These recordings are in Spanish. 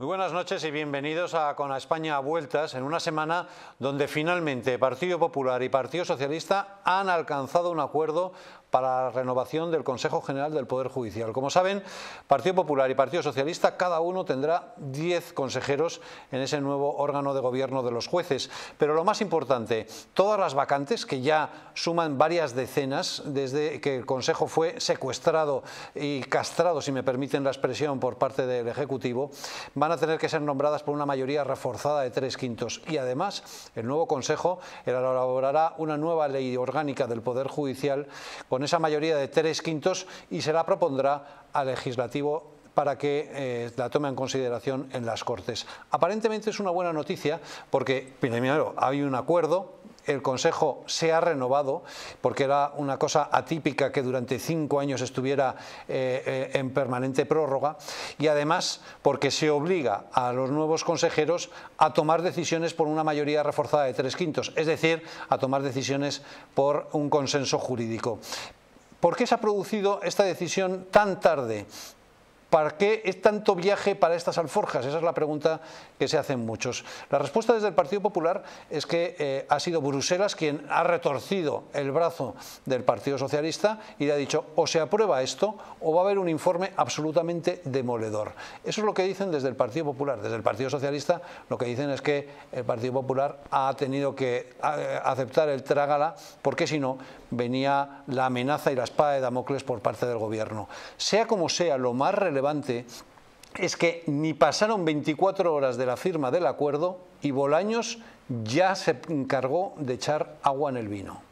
Muy buenas noches y bienvenidos a Con España a Vueltas en una semana donde finalmente Partido Popular y Partido Socialista han alcanzado un acuerdo para la renovación del Consejo General del Poder Judicial. Como saben, Partido Popular y Partido Socialista, cada uno tendrá 10 consejeros en ese nuevo órgano de gobierno de los jueces. Pero lo más importante, todas las vacantes, que ya suman varias decenas desde que el Consejo fue secuestrado y castrado, si me permiten la expresión, por parte del Ejecutivo, van a tener que ser nombradas por una mayoría reforzada de tres quintos. Y además, el nuevo Consejo elaborará una nueva ley orgánica del Poder Judicial con con esa mayoría de tres quintos y se la propondrá al legislativo para que eh, la tome en consideración en las Cortes. Aparentemente es una buena noticia porque, primero, hay un acuerdo el Consejo se ha renovado porque era una cosa atípica que durante cinco años estuviera eh, eh, en permanente prórroga y además porque se obliga a los nuevos consejeros a tomar decisiones por una mayoría reforzada de tres quintos, es decir, a tomar decisiones por un consenso jurídico. ¿Por qué se ha producido esta decisión tan tarde? ¿Para qué es tanto viaje para estas alforjas? Esa es la pregunta que se hacen muchos. La respuesta desde el Partido Popular es que eh, ha sido Bruselas quien ha retorcido el brazo del Partido Socialista y le ha dicho o se aprueba esto o va a haber un informe absolutamente demoledor. Eso es lo que dicen desde el Partido Popular. Desde el Partido Socialista lo que dicen es que el Partido Popular ha tenido que eh, aceptar el trágala porque si no venía la amenaza y la espada de Damocles por parte del gobierno. Sea como sea, lo más relevante es que ni pasaron 24 horas de la firma del acuerdo y Bolaños ya se encargó de echar agua en el vino.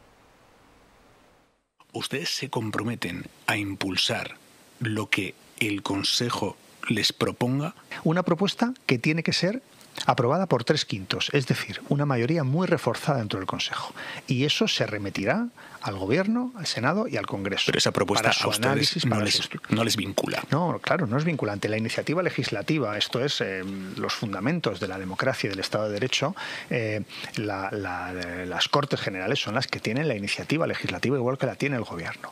Ustedes se comprometen a impulsar lo que el Consejo les proponga. Una propuesta que tiene que ser aprobada por tres quintos, es decir, una mayoría muy reforzada dentro del Consejo. Y eso se remitirá al Gobierno, al Senado y al Congreso. Pero esa propuesta a ustedes no, les, vincula. No, claro, no es vinculante. La iniciativa legislativa, esto es eh, los fundamentos de la democracia y del Estado de Derecho, eh, las Cortes Generales son las que tienen la iniciativa legislativa igual que la tiene el Gobierno.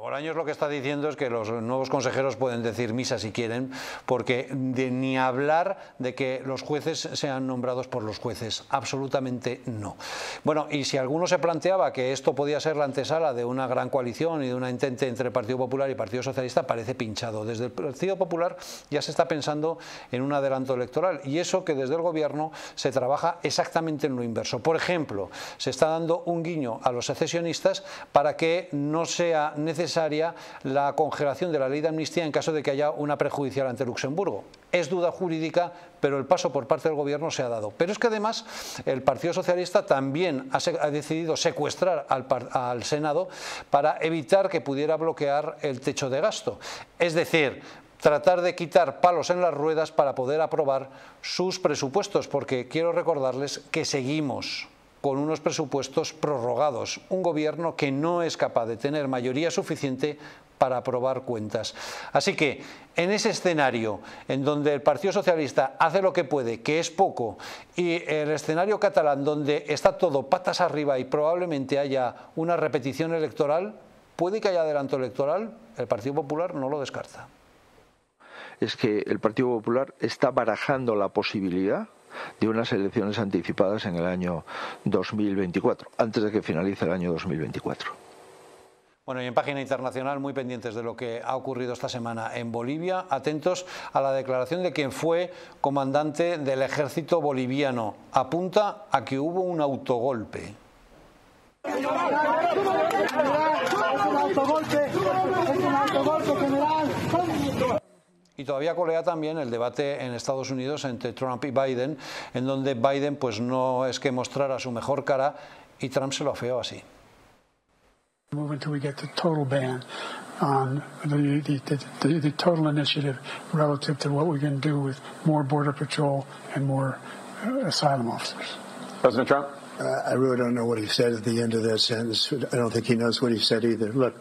Bolaños lo que está diciendo es que los nuevos consejeros pueden decir misa si quieren, porque ni hablar de que los jueces sean nombrados por los jueces, absolutamente no. Bueno, y si alguno se planteaba que esto podía ser la antesala de una gran coalición y de una intente entre Partido Popular y Partido Socialista, parece pinchado. Desde el Partido Popular ya se está pensando en un adelanto electoral y eso que desde el Gobierno se trabaja exactamente en lo inverso. Por ejemplo, se está dando un guiño a los secesionistas para que no sea necesario la congelación de la ley de amnistía en caso de que haya una prejudicial ante Luxemburgo. Es duda jurídica, pero el paso por parte del Gobierno se ha dado. Pero es que además el Partido Socialista también ha, decidido secuestrar al, al Senado para evitar que pudiera bloquear el techo de gasto. Es decir, tratar de quitar palos en las ruedas para poder aprobar sus presupuestos, porque quiero recordarles que seguimos con unos presupuestos prorrogados, un gobierno que no es capaz de tener mayoría suficiente para aprobar cuentas. Así que en ese escenario en donde el Partido Socialista hace lo que puede, que es poco, y el escenario catalán donde está todo patas arriba y probablemente haya una repetición electoral, puede que haya adelanto electoral, el Partido Popular no lo descarta. Es que el Partido Popular está barajando la posibilidad de unas elecciones anticipadas en el año 2024, antes de que finalice el año 2024. Bueno, y en página internacional muy pendientes de lo que ha ocurrido esta semana en Bolivia, atentos a la declaración de quien fue comandante del ejército boliviano. Apunta a que hubo un autogolpe y todavía colea también el debate en Estados Unidos entre Trump y Biden, en donde Biden pues no es que mostrara su mejor cara y Trump se lo afeó así. Move until we get the total ban on the, the, the, the total initiative relative to what we can do with more border patrol and more uh, asylum officers. President Trump? Uh, I really don't know what he said at the end of that sentence. I don't think he knows what he said either. Look,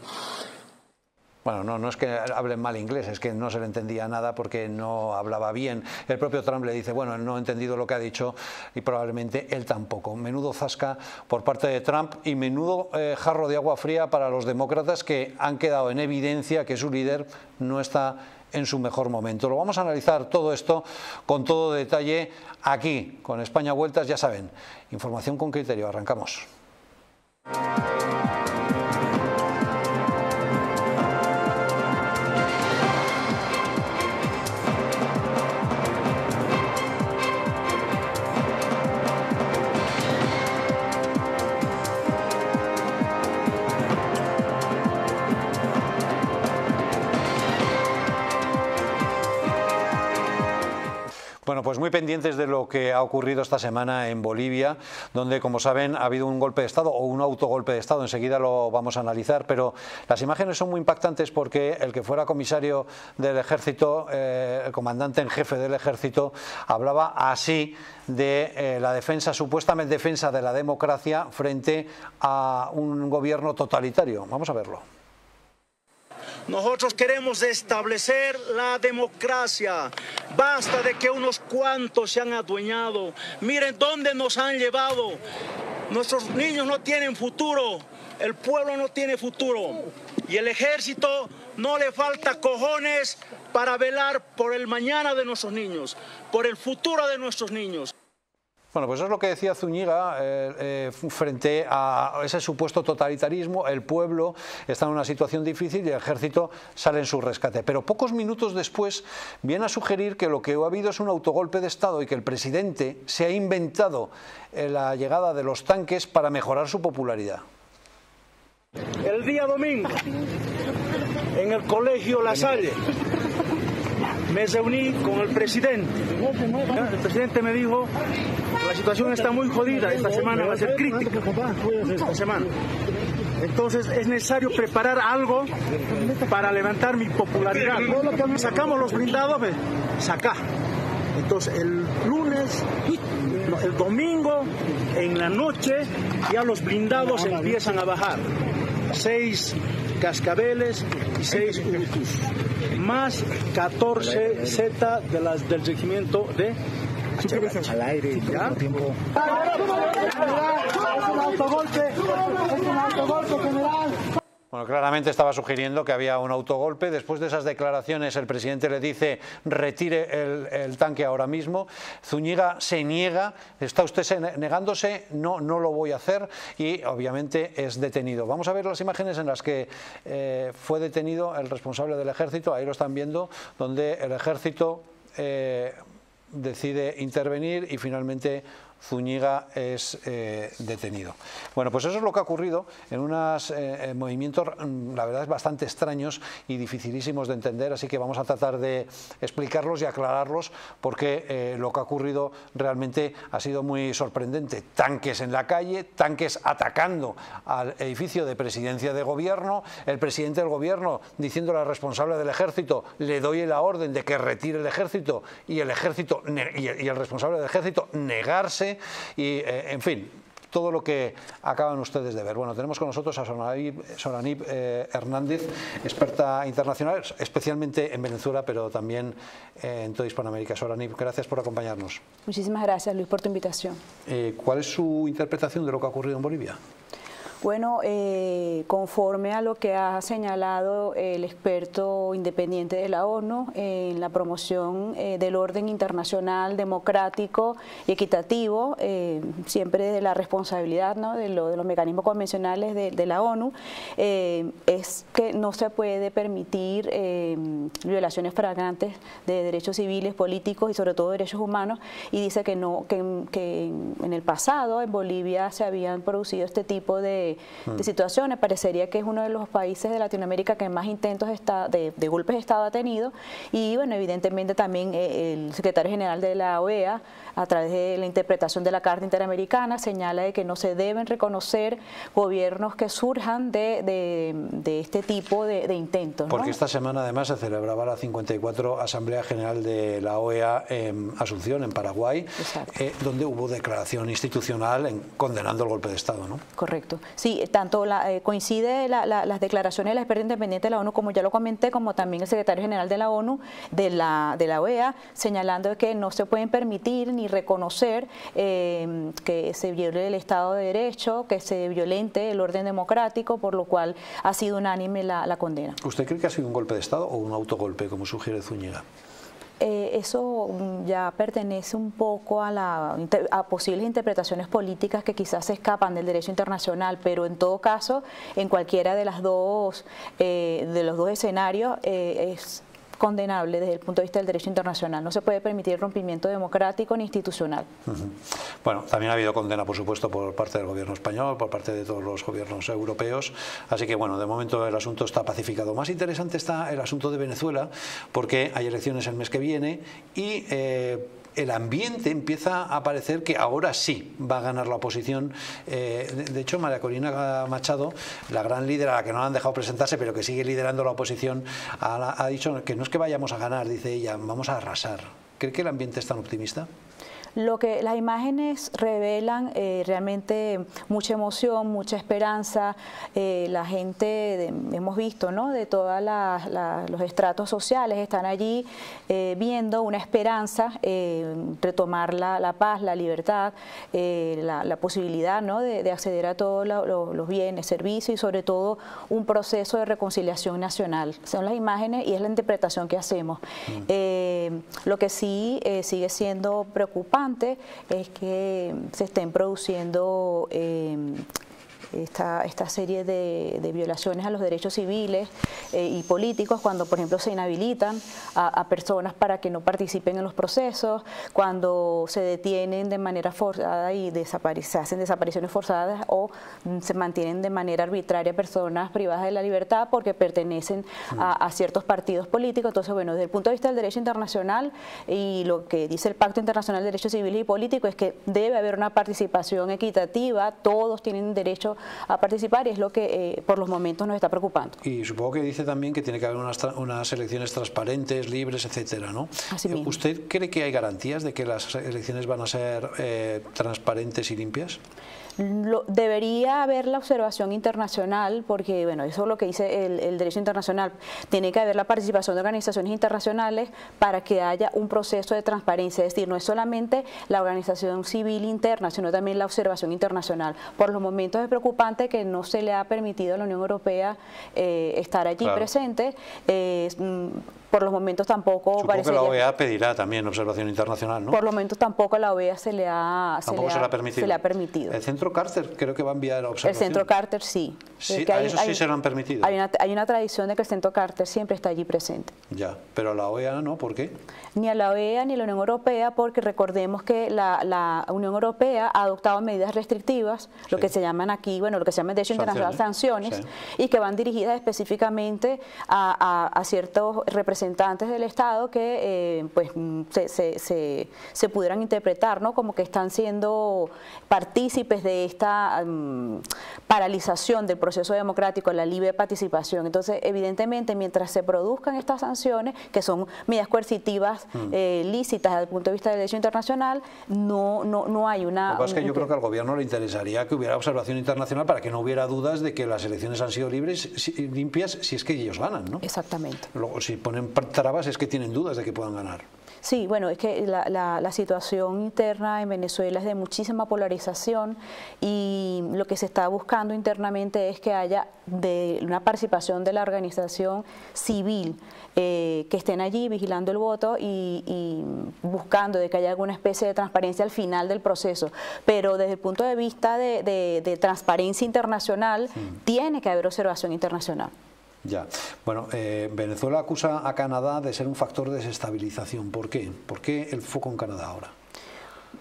Bueno, no, no es que hablen mal inglés, es que no se le entendía nada porque no hablaba bien. El propio Trump le dice, bueno, no ha entendido lo que ha dicho y probablemente él tampoco. Menudo zasca por parte de Trump y menudo eh, jarro de agua fría para los demócratas que han quedado en evidencia que su líder no está en su mejor momento. Lo vamos a analizar todo esto con todo detalle aquí, con España Vueltas, ya saben, información con criterio, arrancamos. Pues muy pendientes de lo que ha ocurrido esta semana en Bolivia, donde, como saben, ha habido un golpe de Estado o un autogolpe de Estado. Enseguida lo vamos a analizar, pero las imágenes son muy impactantes porque el que fuera comisario del ejército, eh, el comandante en jefe del ejército, hablaba así de eh, la defensa, supuestamente defensa de la democracia frente a un gobierno totalitario. Vamos a verlo. Nosotros queremos establecer la democracia. Basta de que unos cuantos se han adueñado. Miren dónde nos han llevado. Nuestros niños no tienen futuro. El pueblo no tiene futuro. Y el ejército no le falta cojones para velar por el mañana de nuestros niños, por el futuro de nuestros niños. Bueno, pues eso es lo que decía Zúñiga eh, eh, frente a ese supuesto totalitarismo. El pueblo está en una situación difícil y el ejército sale en su rescate. Pero pocos minutos después viene a sugerir que lo que ha habido es un autogolpe de Estado y que el presidente se ha inventado eh, la llegada de los tanques para mejorar su popularidad. El día domingo, en el colegio La Salle, me reuní con el presidente. El presidente me dijo, la situación está muy jodida, esta semana va a ser crítica, esta semana. Entonces es necesario preparar algo para levantar mi popularidad. Sacamos los blindados, saca. Entonces el lunes, el domingo, en la noche, ya los blindados empiezan a bajar. Seis cascabeles y seis Urtus, más 14 Z de las, del regimiento de al aire ¿Ya? tiempo. Bueno, claramente estaba sugiriendo que había un autogolpe. Después de esas declaraciones, el presidente le dice retire el, tanque ahora mismo. Zúñiga se niega, está usted negándose, no, no lo voy a hacer y obviamente es detenido. Vamos a ver las imágenes en las que eh, fue detenido el responsable del ejército, ahí lo están viendo, donde el ejército eh, decide intervenir y finalmente Zúñiga es eh, detenido. Bueno, pues eso es lo que ha ocurrido en unos eh, movimientos, mm, la verdad es bastante extraños y dificilísimos de entender, así que vamos a tratar de explicarlos y aclararlos porque eh, lo que ha ocurrido realmente ha sido muy sorprendente. Tanques en la calle, tanques atacando al edificio de presidencia de gobierno, el presidente del gobierno diciendo al responsable del ejército, le doy la orden de que retire el ejército y el ejército y el responsable del ejército negarse y, eh, en fin, todo lo que acaban ustedes de ver. Bueno, tenemos con nosotros a Soranib, eh, Hernández, experta internacional, especialmente en Venezuela, pero también eh, en toda Hispanoamérica. Soranib, gracias por acompañarnos. Muchísimas gracias, Luis, por tu invitación. ¿Cuál es su interpretación de lo que ha ocurrido en Bolivia? Bueno, eh, conforme a lo que ha señalado el experto independiente de la ONU en la promoción eh, del orden internacional democrático y equitativo, eh, siempre de la responsabilidad de, los mecanismos convencionales de, la ONU, es que no se puede permitir violaciones flagrantes de derechos civiles, políticos y sobre todo derechos humanos, y dice que no que en el pasado en Bolivia se habían producido este tipo de de, situaciones. Parecería que es uno de los países de Latinoamérica que más intentos está, de, golpes de Estado ha tenido y bueno, evidentemente también eh, el secretario general de la OEA a través de la interpretación de la Carta Interamericana señala de que no se deben reconocer gobiernos que surjan de, este tipo de, intentos. Porque esta semana además se celebraba la 54 Asamblea General de la OEA en Asunción, en Paraguay, eh, donde hubo declaración institucional en, condenando el golpe de Estado. ¿no? Correcto. Sí, tanto la, eh, coincide las declaraciones de la experta independiente de la ONU, como ya lo comenté, como también el secretario general de la ONU, de la, de la OEA, señalando que no se pueden permitir ni reconocer eh, que se viole el Estado de Derecho, que se violente el orden democrático, por lo cual ha sido unánime la, la condena. ¿Usted cree que ha sido un golpe de Estado o un autogolpe, como sugiere Zúñiga? Eh, eso mm, ya pertenece un poco a, la, a posibles interpretaciones políticas que quizás se escapan del derecho internacional, pero en todo caso, en cualquiera de las dos eh, de los dos escenarios eh, es condenable desde el punto de vista del derecho internacional. No se puede permitir el rompimiento democrático ni institucional. Bueno, también ha habido condena, por supuesto, por parte del gobierno español, por parte de todos los gobiernos europeos. Así que, bueno, de momento el asunto está pacificado. Más interesante está el asunto de Venezuela, porque hay elecciones el mes que viene y... Eh, el ambiente empieza a parecer que ahora sí va a ganar la oposición. Eh, de hecho, María Corina Machado, la gran líder a la que no han dejado presentarse, pero que sigue liderando la oposición, ha dicho que no es que vayamos a ganar, dice ella, vamos a arrasar. ¿Cree que el ambiente es tan optimista? Lo que las imágenes revelan eh, realmente mucha emoción, mucha esperanza. Eh, la gente, hemos visto, ¿no? de todos los estratos sociales están allí eh, viendo una esperanza, retomar la, paz, la libertad, la, posibilidad ¿no? de, acceder a todos los bienes, servicios y sobre todo un proceso de reconciliación nacional. Son las imágenes y es la interpretación que hacemos. Mm. lo que sí sigue siendo preocupante es que se estén produciendo eh, esta, esta serie de, violaciones a los derechos civiles eh, y políticos cuando, por ejemplo, se inhabilitan a, personas para que no participen en los procesos, cuando se detienen de manera forzada y se hacen desapariciones forzadas o mm, se mantienen de manera arbitraria personas privadas de la libertad porque pertenecen a, a, ciertos partidos políticos. Entonces, bueno, desde el punto de vista del derecho internacional y lo que dice el Pacto Internacional de Derechos Civiles y Políticos es que debe haber una participación equitativa, todos tienen derecho a participar y es lo que eh, por los momentos nos está preocupando. Y supongo que dice también que tiene que haber unas, unas elecciones transparentes, libres, etcétera, ¿no? Eh, ¿Usted cree que hay garantías de que las elecciones van a ser eh, transparentes y limpias? Debería haber la observación internacional, porque bueno, eso es lo que dice el, derecho internacional, tiene que haber la participación de organizaciones internacionales para que haya un proceso de transparencia, es decir, no es solamente la organización civil interna, sino también la observación internacional. Por los momentos es preocupante que no se le ha permitido a la Unión Europea eh, estar allí presente. Eh, por los momentos tampoco Supongo que la OEA pedirá también observación internacional, ¿no? Por los momentos tampoco la OEA se le ha, se le ha, permitido. se le ha, permitido. El Centro Carter creo que va a enviar observación. El Centro Carter sí. sí a eso sí se lo han permitido. Hay una, hay una tradición de que el Centro Carter siempre está allí presente. Ya, pero a la OEA no, ¿por qué? Ni a la OEA ni a la Unión Europea porque recordemos que la, la Unión Europea ha adoptado medidas restrictivas, lo que se llaman aquí, bueno, lo que se llama Derecho Internacional sanciones, y que van dirigidas específicamente a, a, a ciertos representantes del Estado que eh, pues se, se, se, pudieran interpretar ¿no? como que están siendo partícipes de esta mm, paralización del proceso democrático, la libre participación. Entonces, evidentemente, mientras se produzcan estas sanciones, que son medidas coercitivas mm. eh, lícitas desde el punto de vista del derecho internacional, no, no, no hay una... Lo que pasa es que yo creo que al gobierno le interesaría que hubiera observación internacional para que no hubiera dudas de que las elecciones han sido libres, limpias, si es que ellos ganan, ¿no? Exactamente. Luego, si ponen trabas es que tienen dudas de que puedan ganar. Sí, bueno, es que la, la, situación interna en Venezuela es de muchísima polarización y lo que se está buscando internamente es que haya de una participación de la organización civil eh, que estén allí vigilando el voto y, buscando de que haya alguna especie de transparencia al final del proceso. Pero desde el punto de vista de, transparencia internacional, tiene que haber observación internacional. Ya. Bueno, eh, Venezuela acusa a Canadá de ser un factor de desestabilización. ¿Por qué? ¿Por qué el foco en Canadá ahora?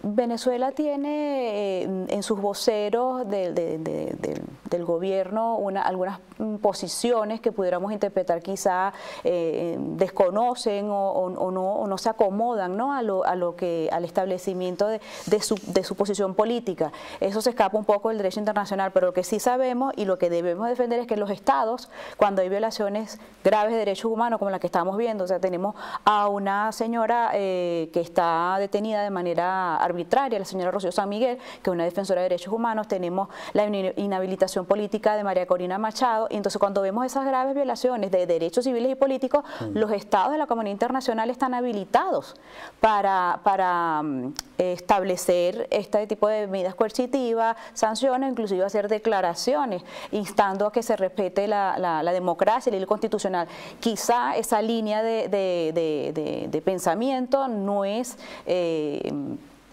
Venezuela tiene eh, en sus voceros del gobierno una, algunas posiciones que pudiéramos interpretar quizá eh, desconocen o, no, se acomodan ¿no? A, lo, a lo que al establecimiento de, su, de su posición política. Eso se escapa un poco del derecho internacional, pero lo que sí sabemos y lo que debemos defender es que los estados, cuando hay violaciones graves de derechos humanos como la que estamos viendo, o sea, tenemos a una señora eh, que está detenida de manera arbitraria, la señora Rocío San Miguel, que es una defensora de derechos humanos, tenemos la inhabilitación política de María Corina Machado, y entonces cuando vemos esas graves violaciones de derechos civiles y políticos, mm. los estados de la comunidad internacional están habilitados para, para mm, establecer este tipo de medidas coercitivas, sanciones, inclusive hacer declaraciones, instando a que se respete la, la, democracia, la ley constitucional. Quizá esa línea de, de, pensamiento no es... Eh,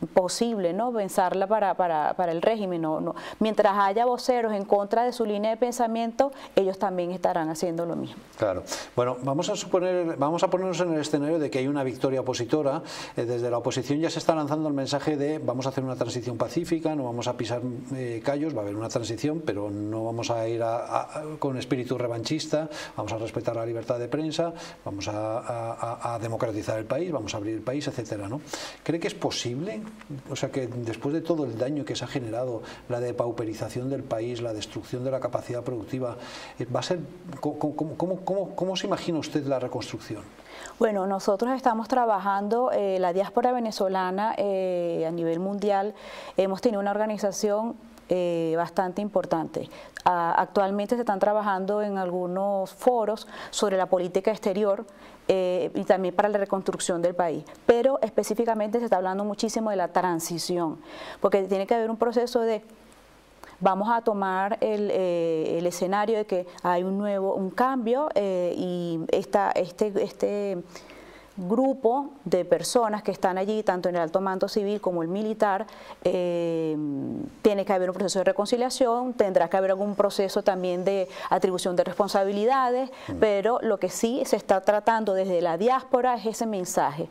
posible ¿no? pensarla para, para, para el régimen. No, no. Mientras haya voceros en contra de su línea de pensamiento, ellos también estarán haciendo lo mismo. Claro. Bueno, vamos a suponer, vamos a ponernos en el escenario de que hay una victoria opositora. Eh, desde la oposición ya se está lanzando el mensaje de vamos a hacer una transición pacífica, no vamos a pisar eh, callos, va a haber una transición, pero no vamos a ir con espíritu revanchista, vamos a respetar la libertad de prensa, vamos a, a democratizar el país, vamos a abrir el país, etcétera. ¿no? ¿Cree que es posible o sea que después de todo el daño que se ha generado, la depauperización del país, la destrucción de la capacidad productiva, eh, va a ser, ¿cómo, se imagina usted la reconstrucción? Bueno, nosotros estamos trabajando, eh, la diáspora venezolana eh, a nivel mundial, hemos tenido una organización bastante importante. actualmente se están trabajando en algunos foros sobre la política exterior eh, y también para la reconstrucción del país. Pero específicamente se está hablando muchísimo de la transición, porque tiene que haber un proceso de vamos a tomar el, eh, el escenario de que hay un nuevo, un cambio eh, y esta, este, este grupo de personas que están allí, tanto en el alto mando civil como el militar, eh, tiene que haber un proceso de reconciliación, tendrá que haber algún proceso también de atribución de responsabilidades, mm. pero lo que sí se está tratando desde la diáspora es ese mensaje.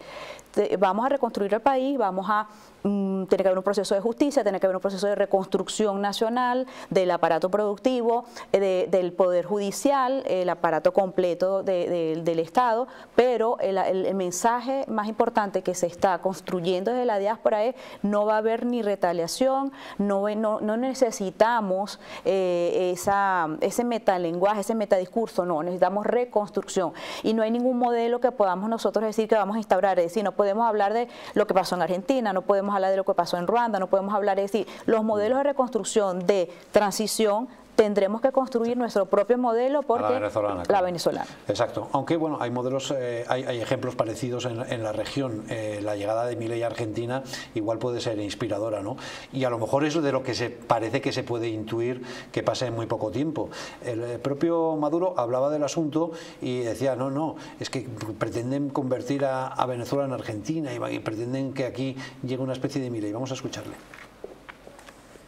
vamos a reconstruir el país, vamos a Mm, tiene que haber un proceso de justicia, tiene que haber un proceso de reconstrucción nacional del aparato productivo, eh, del poder judicial, el aparato completo del Estado, pero el, mensaje más importante que se está construyendo desde la diáspora es no va a haber ni retaliación, no, no, necesitamos eh, esa, ese metalenguaje, ese metadiscurso, no, necesitamos reconstrucción. Y no hay ningún modelo que podamos nosotros decir que vamos a instaurar, es decir, no podemos hablar de lo que pasó en Argentina, no podemos hablar de lo que pasó en Ruanda, no podemos hablar, es decir, los modelos de reconstrucción de transición tendremos que construir nuestro propio modelo porque la venezolana. Exacto, aunque bueno, hay modelos, eh, hay, ejemplos parecidos en, la región. Eh, la llegada de Milei a Argentina igual puede ser inspiradora, ¿no? Y a lo mejor es de lo que se parece que se puede intuir que pase en muy poco tiempo. El eh, propio Maduro hablaba del asunto y decía, no, no, es que pretenden convertir a, Venezuela en Argentina y, y pretenden que aquí llegue una especie de Milei. Vamos a escucharle.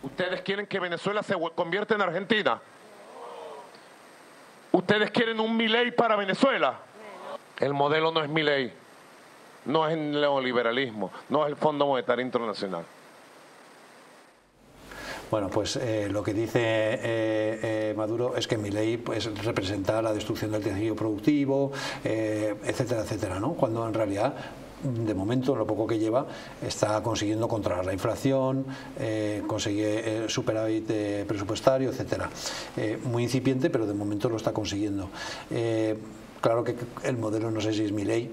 Ustedes quieren que Venezuela se convierta en Argentina. Ustedes quieren un Milei para Venezuela. El modelo no es Milei, no es el neoliberalismo, no es el Fondo Monetario Internacional. Bueno, pues eh, lo que dice eh, eh, Maduro es que Milei pues, representa la destrucción del tejido productivo, etcétera, etcétera, ¿no? Cuando en realidad de momento, lo poco que lleva, está consiguiendo controlar la inflación, eh, consigue eh, superávit eh, presupuestario, etcétera. muy incipiente, pero de momento lo está consiguiendo. Claro que el modelo no sé si es mi ley,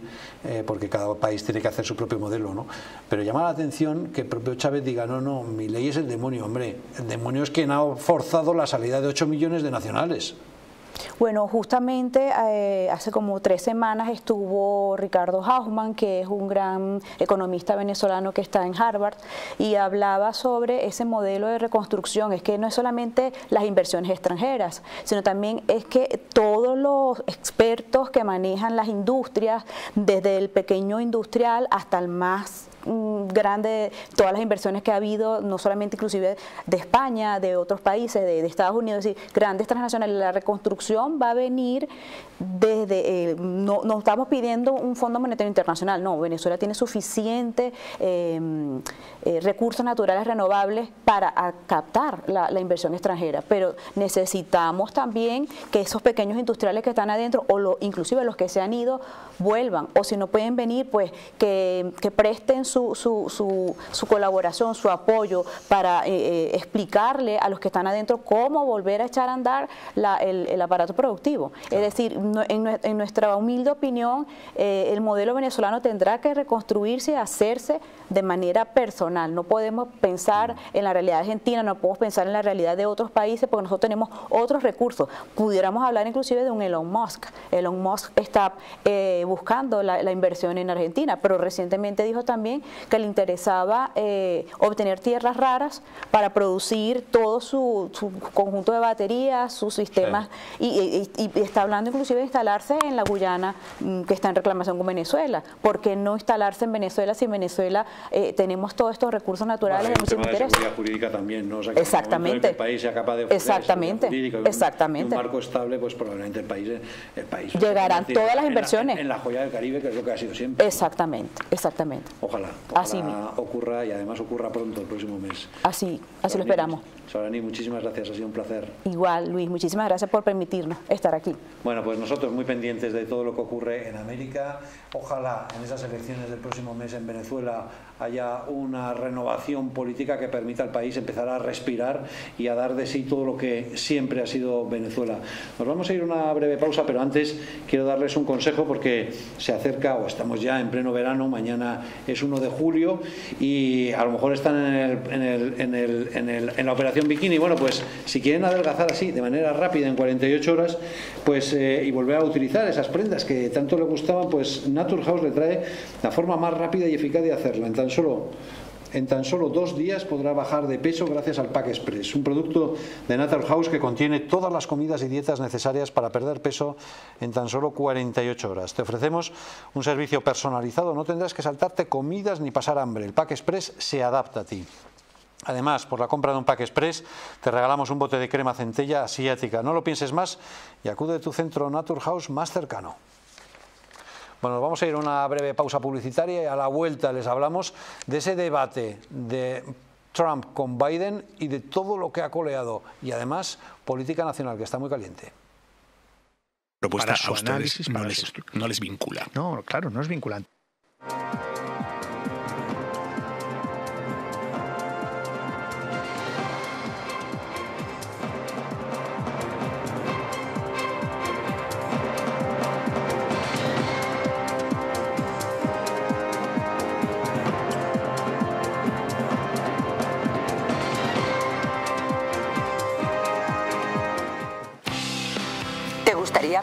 porque cada país tiene que hacer su propio modelo, ¿no? Pero llama la atención que el propio Chávez diga, no, no, mi ley es el demonio, hombre, el demonio es quien ha forzado la salida de 8 millones de nacionales. Bueno, justamente eh, hace como tres semanas estuvo Ricardo Hausman, que es un gran economista venezolano que está en Harvard, y hablaba sobre ese modelo de reconstrucción. Es que no es solamente las inversiones extranjeras, sino también es que todos los expertos que manejan las industrias, desde el pequeño industrial hasta el más grande todas las inversiones que ha habido, no solamente inclusive de España, de otros países, de, Estados Unidos, es grandes transnacionales. La reconstrucción va a venir desde, eh, no, estamos pidiendo un Fondo Monetario Internacional, no, Venezuela tiene suficiente em, eh, recursos naturales renovables para captar la, inversión extranjera, pero necesitamos también que esos pequeños industriales que están adentro, o lo, inclusive los que se han ido, vuelvan, o si no pueden venir, pues que, que presten su, su, su, colaboración, su apoyo para explicarle a los que están adentro cómo volver a echar a andar el, aparato productivo. Es decir, en, nuestra humilde opinión, el modelo venezolano tendrá que reconstruirse y hacerse de manera personal. No podemos pensar en la realidad argentina, no podemos pensar en la realidad de otros países porque nosotros tenemos otros recursos. Pudiéramos hablar inclusive de un Elon Musk. Elon Musk está eh, buscando la, inversión en Argentina, pero recientemente dijo también que le interesaba eh, obtener tierras raras para producir todo su, conjunto de baterías, sus sistemas, y, está hablando inclusive de instalarse en la Guyana, mm, que está en reclamación con Venezuela. ¿Por qué no instalarse en Venezuela si en Venezuela eh, tenemos todos estos recursos naturales de mucho interés? jurídica también, ¿no? Exactamente. el país sea capaz de Exactamente. Exactamente. Un, marco estable, pues probablemente el país, el país llegarán todas las inversiones en la, joya del Caribe, que es lo que ha sido siempre. Exactamente, exactamente. Ojalá, así ocurra y además ocurra pronto el próximo mes. Así, así lo esperamos. Sorani, muchísimas gracias, ha sido un placer. Igual, Luis, muchísimas gracias por permitirnos estar aquí. Bueno, pues nosotros muy pendientes de todo lo que ocurre en América. Ojalá en esas elecciones del próximo mes en Venezuela haya una renovación política que permita al país empezar a respirar y a dar de sí todo lo que siempre ha sido Venezuela. Nos vamos a ir a una breve pausa, pero antes quiero darles un consejo porque se acerca o estamos ya en pleno verano, mañana es 1 de julio y a lo mejor están en, la operación bikini. Bueno, pues si quieren adelgazar así de manera rápida en 48 horas pues eh, y volver a utilizar esas prendas que tanto le gustaban, pues Naturhaus le trae la forma más rápida y eficaz de hacerlo tan solo en tan solo dos días podrá bajar de peso gracias al Pack Express, un producto de Natural House que contiene todas las comidas y dietas necesarias para perder peso en tan solo 48 horas. Te ofrecemos un servicio personalizado, no tendrás que saltarte comidas ni pasar hambre. El Pack Express se adapta a ti. Además, por la compra de un Pack Express te regalamos un bote de crema centella asiática. No lo pienses más y acude a tu centro Naturhaus más cercano. Bueno, vamos a ir a una breve pausa publicitaria y a la vuelta les hablamos de ese debate de Trump con Biden y de todo lo que ha coleado y además política nacional que está muy caliente. Propuesta a ustedes no les, no les vincula. No, claro, no es vinculante.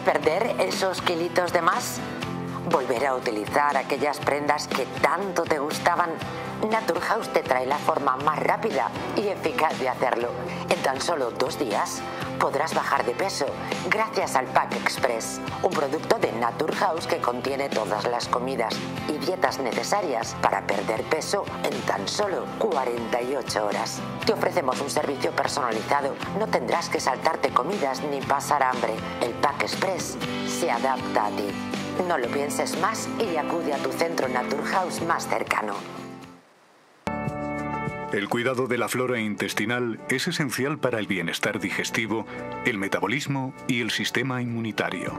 Perder esos kilitos de más? ¿Volver a utilizar aquellas prendas que tanto te gustaban? Naturhaus te trae la forma más rápida y eficaz de hacerlo. En tan solo dos días podrás bajar de peso gracias al Pack Express, un producto de Naturhaus que contiene todas las comidas y dietas necesarias para perder peso en tan solo 48 horas. Te ofrecemos un servicio personalizado, no tendrás que saltarte comidas ni pasar hambre. El Pack Express se adapta a ti. No lo pienses más y acude a tu centro Naturhaus más cercano. El cuidado de la flora intestinal es esencial para el bienestar digestivo, el metabolismo y el sistema inmunitario.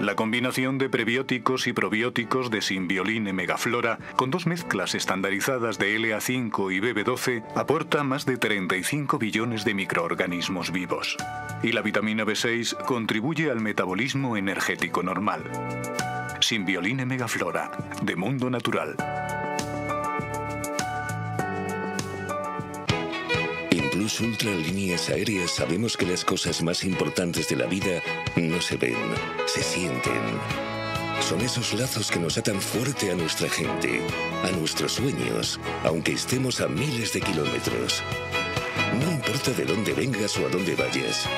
La combinación de prebióticos y probióticos de Symbioline Megaflora con dos mezclas estandarizadas de LA5 y BB12 aporta más de 35 billones de microorganismos vivos. Y la vitamina B6 contribuye al metabolismo energético normal. Symbioline Megaflora, de Mundo Natural. Plus Ultra Líneas Aéreas sabemos que las cosas más importantes de la vida no se ven, se sienten. Son esos lazos que nos atan fuerte a nuestra gente, a nuestros sueños, aunque estemos a miles de kilómetros. No importa de dónde vengas o a dónde vayas.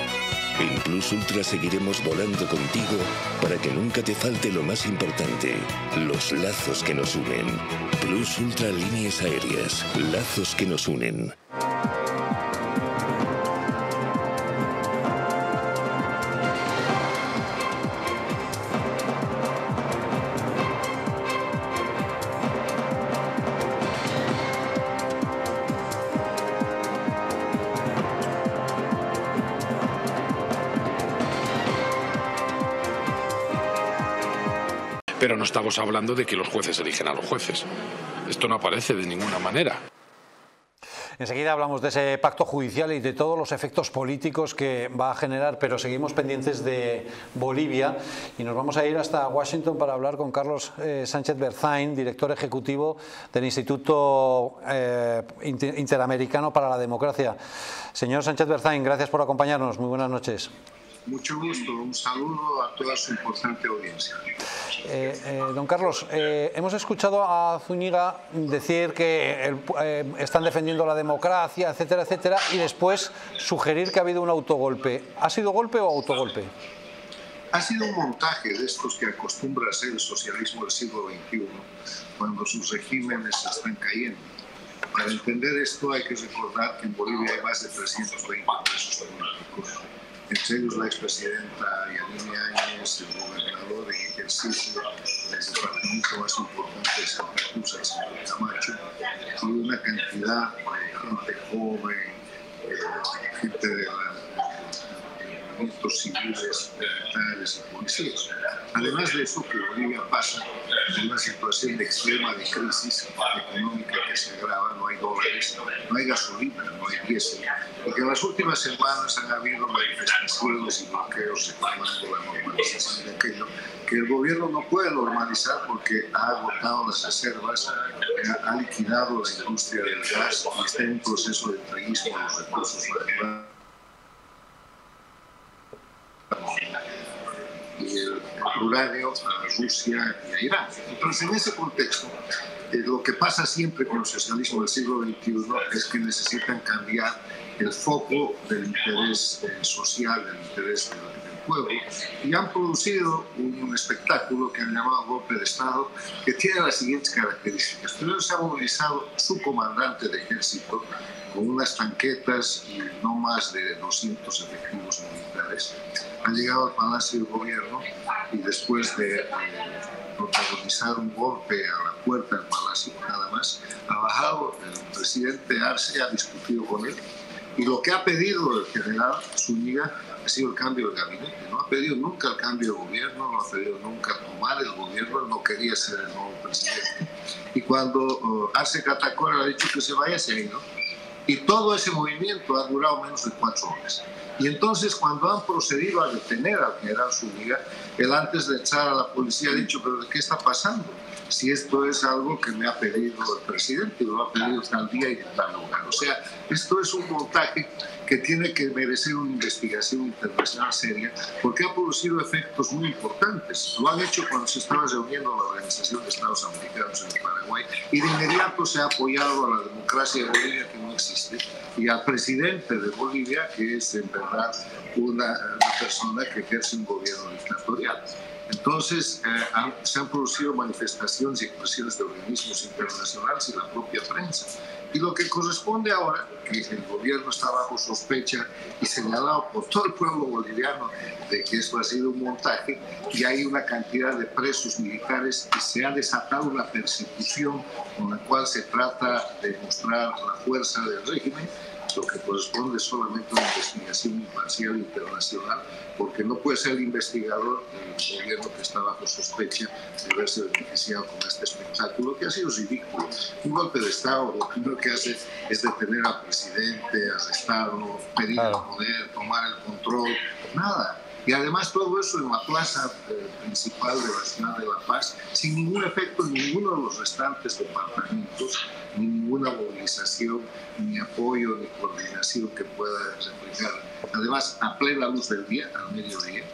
En Plus Ultra seguiremos volando contigo para que nunca te falte lo más importante, los lazos que nos unen. Plus Ultra Líneas Aéreas, lazos que nos unen. Estamos hablando de que los jueces eligen a los jueces. Esto no aparece de ninguna manera. Enseguida hablamos de ese pacto judicial y de todos los efectos políticos que va a generar, pero seguimos pendientes de Bolivia y nos vamos a ir hasta Washington para hablar con Carlos eh, Sánchez Berzain, director ejecutivo del Instituto eh, Interamericano para la Democracia. Señor Sánchez Berzain, gracias por acompañarnos. Muy buenas noches. Mucho gusto, un saludo a toda su importante audiencia. Eh, eh, don Carlos, eh, hemos escuchado a Zúñiga decir que están defendiendo la democracia, etcétera, etcétera, y después sugerir que ha habido un autogolpe. ¿Ha sido golpe o autogolpe? Ha sido un montaje de estos que acostumbra a ser el socialismo del siglo XXI, cuando sus regímenes están cayendo. Para entender esto hay que recordar que en Bolivia hay más de 320 presos políticos entre ellos la expresidenta Yanine Áñez, el gobernador en ejercicio del departamento más importante de Santa Cruz, el señor Camacho, y una cantidad de gente joven, eh, gente de la movimientos civiles, militares y policías. Además de eso, que Bolivia pasa en una situación de extrema de crisis económica que se agrava, no hay dólares, no hay gasolina, no hay diésel, porque en las últimas semanas han habido manifestaciones y bloqueos reclamando la normalización de aquello, que el gobierno no puede normalizar porque ha agotado las reservas, ha liquidado la industria del gas y está en un proceso de entreguismo de los recursos naturales el uranio a Rusia y a Irán. Entonces, en ese contexto, eh, lo que pasa siempre con el socialismo del siglo XXI es que necesitan cambiar el foco del interés eh, social, del interés del, pueblo, y han producido un, espectáculo que han llamado golpe de Estado, que tiene las siguientes características. Primero se ha movilizado su comandante de ejército con unas tanquetas y no más de 200 efectivos militares. Han llegado al Palacio del Gobierno y después de eh, protagonizar un golpe a la puerta del Palacio, nada más, ha bajado el presidente Arce, ha discutido con él y lo que ha pedido el general Zúñiga ha sido el cambio de gabinete. No ha pedido nunca el cambio de gobierno, no ha pedido nunca tomar el gobierno, no quería ser el nuevo presidente. Y cuando uh, Arce Catacora le ha dicho que se vaya, se ha ido y todo ese movimiento ha durado menos de cuatro horas. Y entonces cuando han procedido a detener al general Zúñiga, él antes de echar a la policía ha dicho, pero ¿de qué está pasando? Si esto es algo que me ha pedido el presidente, lo ha pedido tal día y tal lugar. O sea, esto es un montaje que tiene que merecer una investigación internacional seria porque ha producido efectos muy importantes. Lo han hecho cuando se estaba reuniendo la Organización de Estados Americanos en Paraguay y de inmediato se ha apoyado a la democracia de Bolivia que no existe y al presidente de Bolivia que es en verdad una, una persona que ejerce un gobierno dictatorial. Entonces, eh, se han producido manifestaciones y expresiones de organismos internacionales y la propia prensa. Y lo que corresponde ahora, que el gobierno está bajo sospecha y señalado por todo el pueblo boliviano de que esto ha sido un montaje, y hay una cantidad de presos militares y se ha desatado una persecución con la cual se trata de mostrar la fuerza del régimen, lo que corresponde solamente a una investigación imparcial internacional, porque no puede ser el investigador del gobierno que está bajo sospecha de haberse beneficiado con este espectáculo, que ha sido ridículo. Un golpe de Estado lo primero que hace es detener al presidente, arrestarlo, pedir el poder, tomar el control, nada. Y además todo eso en la plaza eh, principal de la ciudad de La Paz, sin ningún efecto en ninguno de los restantes departamentos, ni ninguna movilización, ni apoyo, ni coordinación que pueda replicar. Además, a plena luz del día, al mediodía,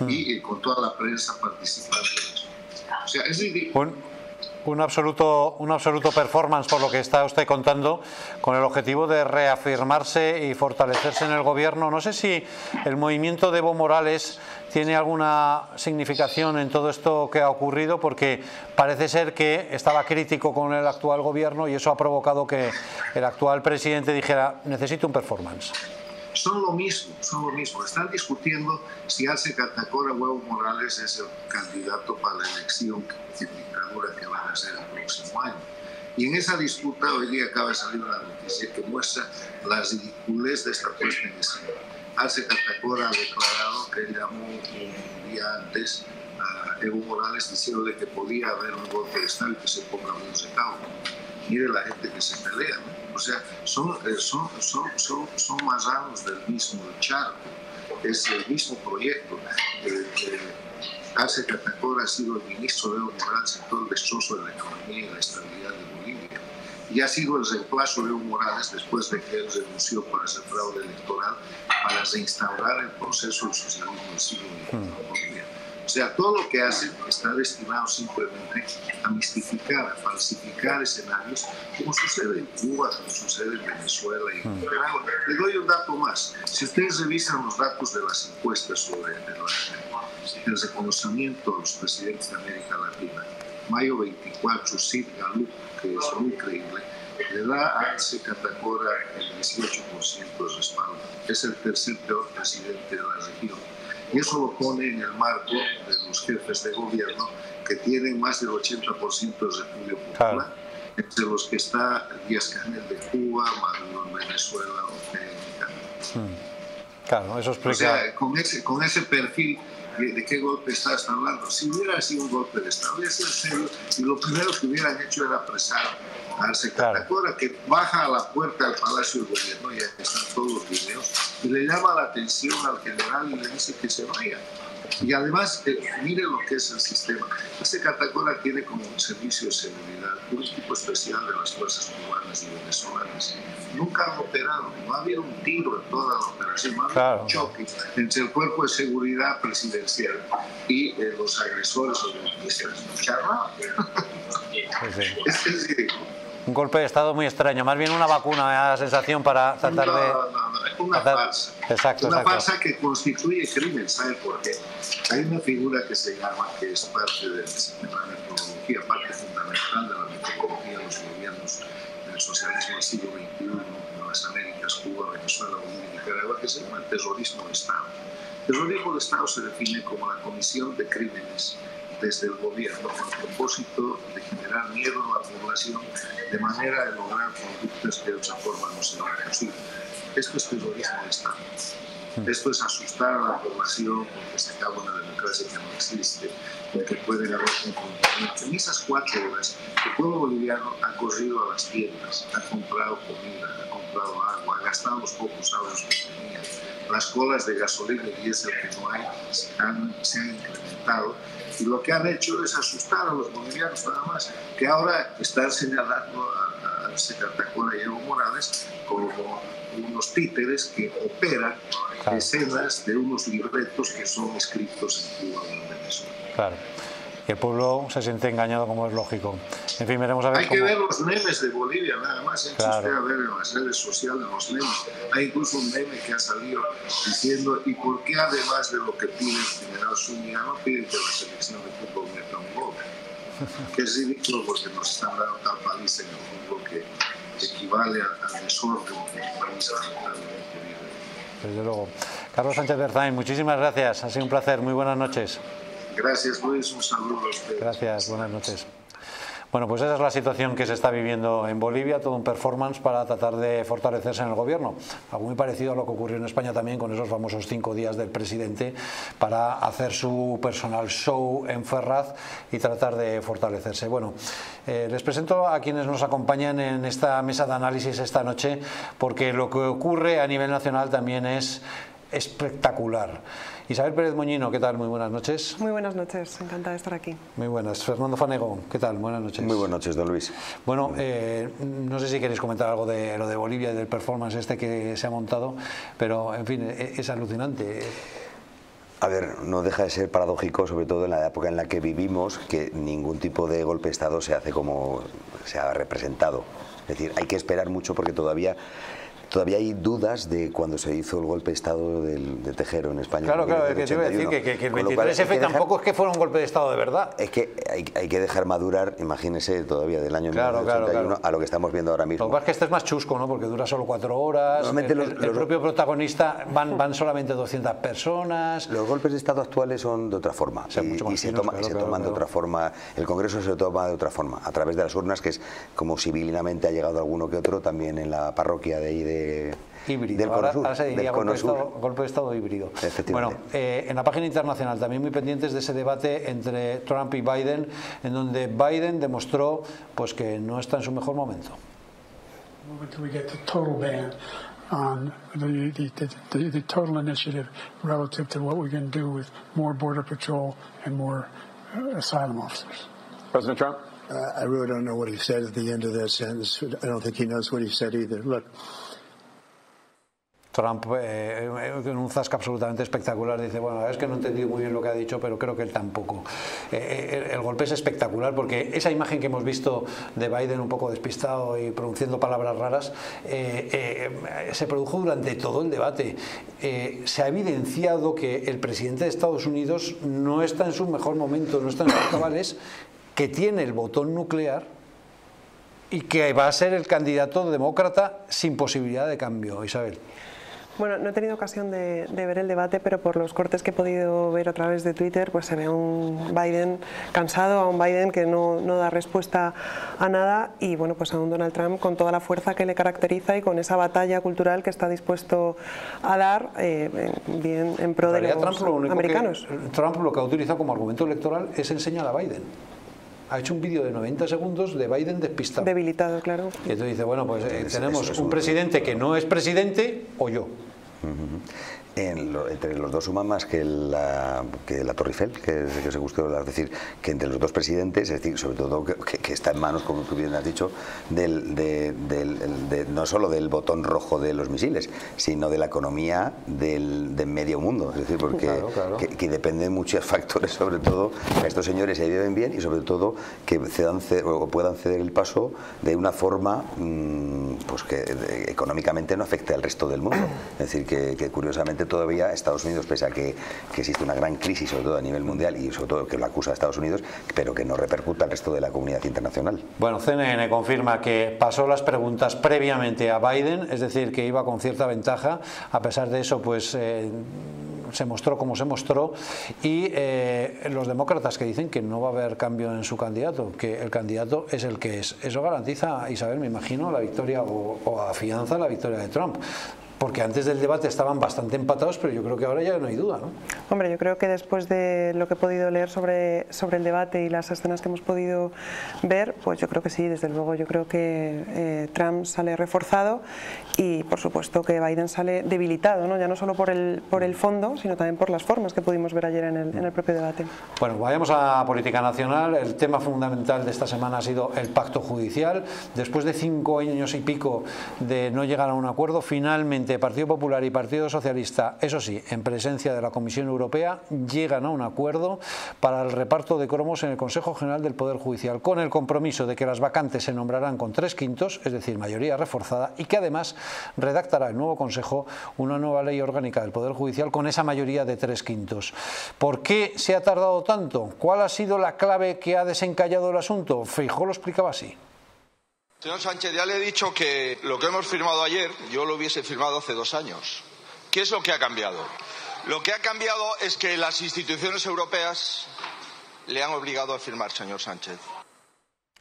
y hmm. eh, con toda la prensa participando. O sea, es ridículo un absoluto, un absoluto performance por lo que está usted contando, con el objetivo de reafirmarse y fortalecerse en el gobierno. No sé si el movimiento de Evo Morales tiene alguna significación en todo esto que ha ocurrido, porque parece ser que estaba crítico con el actual gobierno y eso ha provocado que el actual presidente dijera necesito un performance son lo mismo, son lo mismo. Están discutiendo si Alce Catacora o Evo Morales es el candidato para la elección dictadura que van a hacer el próximo año. Y en esa disputa hoy día acaba de salir una noticia que muestra la ridiculez de esta puesta en escena. Alce Catacora ha declarado que llamó un día antes a Evo Morales diciéndole que podía haber un golpe de Estado y que se ponga menos de cabo. Mire la gente que se pelea, ¿no? O sea, son, eh, son, son, son, son más años del mismo charco, es el mismo proyecto. Eh, eh, Arce Catacora ha sido el ministro de Evo Morales en todo el destrozo de la economía y la estabilidad de Bolivia. Y ha sido el reemplazo de Evo Morales después de que él renunció por ese fraude electoral para reinstaurar el proceso del socialismo del siglo Bolivia. O sea, todo lo que hacen está destinado simplemente a mistificar, a falsificar escenarios, como sucede en Cuba, como sucede en Venezuela y en Nicaragua. Le doy un dato más. Si ustedes revisan los datos de las encuestas sobre el, el reconocimiento a los presidentes de América Latina, mayo 24, Sid Galup, que es muy creíble, le da a Arce Catacora el 18% de respaldo. Es el tercer peor presidente de la región. Y eso lo pone en el marco de los jefes de gobierno que tienen más del 80% de refugio popular, entre los que está Díaz Canel de Cuba, Maduro en Venezuela, Ortega en Nicaragua. Claro, eso explica... O sea, con ese, con ese perfil de, qué golpe estás hablando. Si hubiera sido un golpe de Estado, hubiera sido serio y lo primero que hubieran hecho era apresar Arce Catacora, que baja a la puerta del Palacio del Gobierno, ya están todos los videos, y le llama la atención al general y le dice que se vaya. Y además, eh, mire lo que es el sistema. Ese Catacora tiene como un servicio de seguridad un equipo especial de las fuerzas cubanas y venezolanas. Nunca han operado, no ha habido un tiro en toda la operación, no ha habido Claro. un choque entre el cuerpo de seguridad presidencial y eh, los agresores o los milicianos. Charrao. Es que es ridículo. Un golpe de Estado muy extraño, más bien una vacuna, me da la sensación para tratar de... No, no, no, es una tratar- farsa. Exacto, una exacto. farsa que constituye crimen, ¿sabe por qué? Hay una figura que se llama, que es parte de la metodología, parte fundamental de la metodología de los gobiernos del socialismo del siglo XXI, en las Américas, Cuba, Venezuela, Bolivia y Nicaragua, que se llama el terrorismo de Estado. El terrorismo de Estado se define como la comisión de crímenes desde el gobierno con el propósito de generar miedo a la población de manera de lograr conductas que de otra forma no serían posibles. Esto es terrorismo de Estado. Esto es asustar a la población porque se acaba una democracia que no existe, porque pueden haber confrontamientos. En esas cuatro horas, el pueblo boliviano ha corrido a las tiendas, ha comprado comida, ha comprado agua, ha gastado los pocos ahorros que tenía. Las colas de gasolina y diésel que no hay se han, se han incrementado y lo que han hecho es asustar a los bolivianos nada más, que ahora están señalando a, a Catacora y Evo Morales como unos títeres que operan decenas de unos libretos que son escritos en Cuba o en Venezuela. Claro. Y el pueblo se siente engañado, como es lógico. En fin, veremos a ver Hay que cómo... ver los memes de Bolivia, nada más. Claro. a ver en las redes sociales los memes. Hay incluso un meme que ha salido diciendo, ¿y por qué además de lo que pide el general Zúñiga, no piden que la selección de fútbol meta un gol? Que es ridículo porque nos están dando tal paliza en el fútbol que equivale al, desorden que lamentablemente vive. Desde luego. Carlos Sánchez Berzain, muchísimas gracias. Ha sido un placer. Muy buenas noches. Gracias Luis, un saludo. Gracias, buenas noches. Bueno, pues esa es la situación que se está viviendo en Bolivia, todo un performance para tratar de fortalecerse en el gobierno. Algo muy parecido a lo que ocurrió en España también con esos famosos cinco días del presidente para hacer su personal show en Ferraz y tratar de fortalecerse. Bueno, eh, les presento a quienes nos acompañan en esta mesa de análisis esta noche porque lo que ocurre a nivel nacional también es espectacular. Isabel Pérez Moñino, ¿qué tal? Muy buenas noches. Muy buenas noches, encantada de estar aquí. Muy buenas. Fernando Fanego, ¿qué tal? Buenas noches. Muy buenas noches, don Luis. Bueno, eh, no sé si queréis comentar algo de lo de Bolivia y del performance este que se ha montado, pero en fin, e- es alucinante. A ver, no deja de ser paradójico, sobre todo en la época en la que vivimos, que ningún tipo de golpe de Estado se hace como se ha representado. Es decir, hay que esperar mucho porque todavía todavía hay dudas de cuando se hizo el golpe de Estado del, de Tejero en España. Claro, claro, es que te iba a decir 1981. que, que- que el Con lo cual 23F hay que dejar- tampoco es que fuera un golpe de Estado de verdad. Es que hay, hay que dejar madurar, imagínese, todavía del año Claro, claro, 1981 claro. a lo que estamos viendo ahora Lo mismo. que pasa es que este es más chusco, ¿no? Porque dura solo cuatro horas. Normalmente el, los- el- los- propio protagonista van, van solamente 200 personas. Los golpes de Estado actuales son de otra forma y, mucho más y se, toma- y claro, se claro, toman de claro. otra forma. El Congreso se toma de otra forma, a través de las urnas, que es como civilinamente ha llegado alguno que otro también en la parroquia de ahí de, de híbrido. del ahora, ahora se diría del golpe, estado, golpe de Estado híbrido. Bueno, eh, en la página internacional también muy pendientes de ese debate entre Trump y Biden, en donde Biden demostró pues que no está en su mejor momento. moment till we get the total ban on the, the, the, the, the total initiative relative to what we can do with more border patrol and more uh, asylum officers. President Trump? Uh, I really don't know what he said at the end of that sentence. I don't think he knows what he said either. Look, Trump, eh, en un zasca absolutamente espectacular, dice, bueno, la verdad es que no he entendido muy bien lo que ha dicho, pero creo que él tampoco. Eh, el, el golpe es espectacular porque esa imagen que hemos visto de Biden un poco despistado y pronunciando palabras raras, eh, eh, se produjo durante todo el debate. Eh, se ha evidenciado que el presidente de Estados Unidos no está en su mejor momento, no está en sus cabales, que tiene el botón nuclear y que va a ser el candidato demócrata sin posibilidad de cambio, Isabel. Bueno, no he tenido ocasión de, de, ver el debate, pero por los cortes que he podido ver a través de Twitter, pues se ve a un Biden cansado, a un Biden que no, no, da respuesta a nada y bueno, pues a un Donald Trump con toda la fuerza que le caracteriza y con esa batalla cultural que está dispuesto a dar eh, bien en pro de los Trump lo americanos. Que, Trump lo que ha utilizado como argumento electoral es enseñar a Biden ha hecho un vídeo de 90 segundos de Biden despistado. Debilitado, claro. Y entonces dice, bueno, pues eh, tenemos un presidente que no es presidente o yo. Uh -huh. En lo, entre los dos suman más que la, que la Torre Eiffel, que, que se gustó, es decir, que entre los dos presidentes, es decir, sobre todo que, que está en manos, como tú bien has dicho, del, de, del, de, no solo del botón rojo de los misiles, sino de la economía del, de medio mundo, es decir, porque claro, claro. Que, que, dependen muchos factores, sobre todo que estos señores se viven bien y sobre todo que cedan, o puedan ceder el paso de una forma mmm, pues que de, económicamente no afecte al resto del mundo, es decir, que, que curiosamente todavía Estados Unidos, pese a que, existe una gran crisis, sobre todo a nivel mundial, y sobre todo que lo acusa a Estados Unidos, pero que no repercuta al resto de la comunidad internacional. Bueno, CNN confirma que pasó las preguntas previamente a Biden, es decir, que iba con cierta ventaja. A pesar de eso, pues... Eh, se mostró como se mostró y eh, los demócratas que dicen que no va a haber cambio en su candidato, que el candidato es el que es. Eso garantiza, Isabel, me imagino, la victoria o afianza la victoria de Trump porque antes del debate estaban bastante empatados, pero yo creo que ahora ya no hay duda, ¿no? Hombre, yo creo que después de lo que he podido leer sobre, sobre el debate y las escenas que hemos podido ver, pues yo creo que sí, desde luego, yo creo que eh, Trump sale reforzado y por supuesto que Biden sale debilitado, ¿no? ya no solo por el, por el fondo, sino también por las formas que pudimos ver ayer en el, en el propio debate. Bueno, vayamos a política nacional. El tema fundamental de esta semana ha sido el pacto judicial. Después de cinco años y pico de no llegar a un acuerdo, finalmente Partido Popular y Partido Socialista, eso sí, en presencia de la Comisión Europea, llegan a un acuerdo para el reparto de cromos en el Consejo General del Poder Judicial, con el compromiso de que las vacantes se nombrarán con tres quintos, es decir, mayoría reforzada, y que además redactará el nuevo Consejo una nueva ley orgánica del Poder Judicial con esa mayoría de tres quintos. ¿Por qué se ha tardado tanto? ¿Cuál ha sido la clave que ha desencallado el asunto? Feijó lo explicaba así. Señor Sánchez, ya le he dicho que lo que hemos firmado ayer, yo lo hubiese firmado hace dos años. ¿Qué es lo que ha cambiado? Lo que ha cambiado es que las instituciones europeas le han obligado a firmar, señor Sánchez.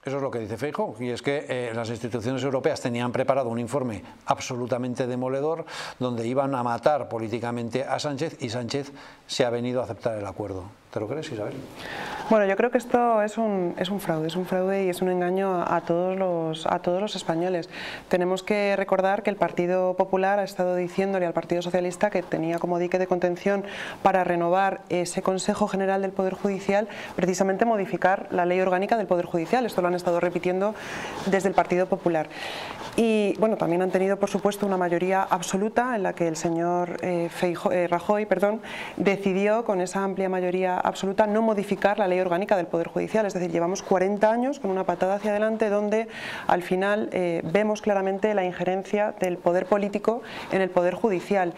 Eso es lo que dice Feijóo, y es que eh, las instituciones europeas tenían preparado un informe absolutamente demoledor donde iban a matar políticamente a Sánchez y Sánchez se ha venido a aceptar el acuerdo. ¿Te lo crees, Isabel? Bueno, yo creo que esto es un, es un fraude, es un fraude y es un engaño a, todos los, a todos los españoles. Tenemos que recordar que el Partido Popular ha estado diciéndole al Partido Socialista que tenía como dique de contención para renovar ese Consejo General del Poder Judicial precisamente modificar la ley orgánica del Poder Judicial. Esto lo han estado repitiendo desde el Partido Popular. Y bueno, también han tenido, por supuesto, una mayoría absoluta en la que el señor eh, Feijo, eh, Rajoy perdón, decidió con esa amplia mayoría absoluta no modificar la ley orgánica del Poder Judicial. Es decir, llevamos 40 años con una patada hacia adelante donde al final eh, vemos claramente la injerencia del poder político en el Poder Judicial.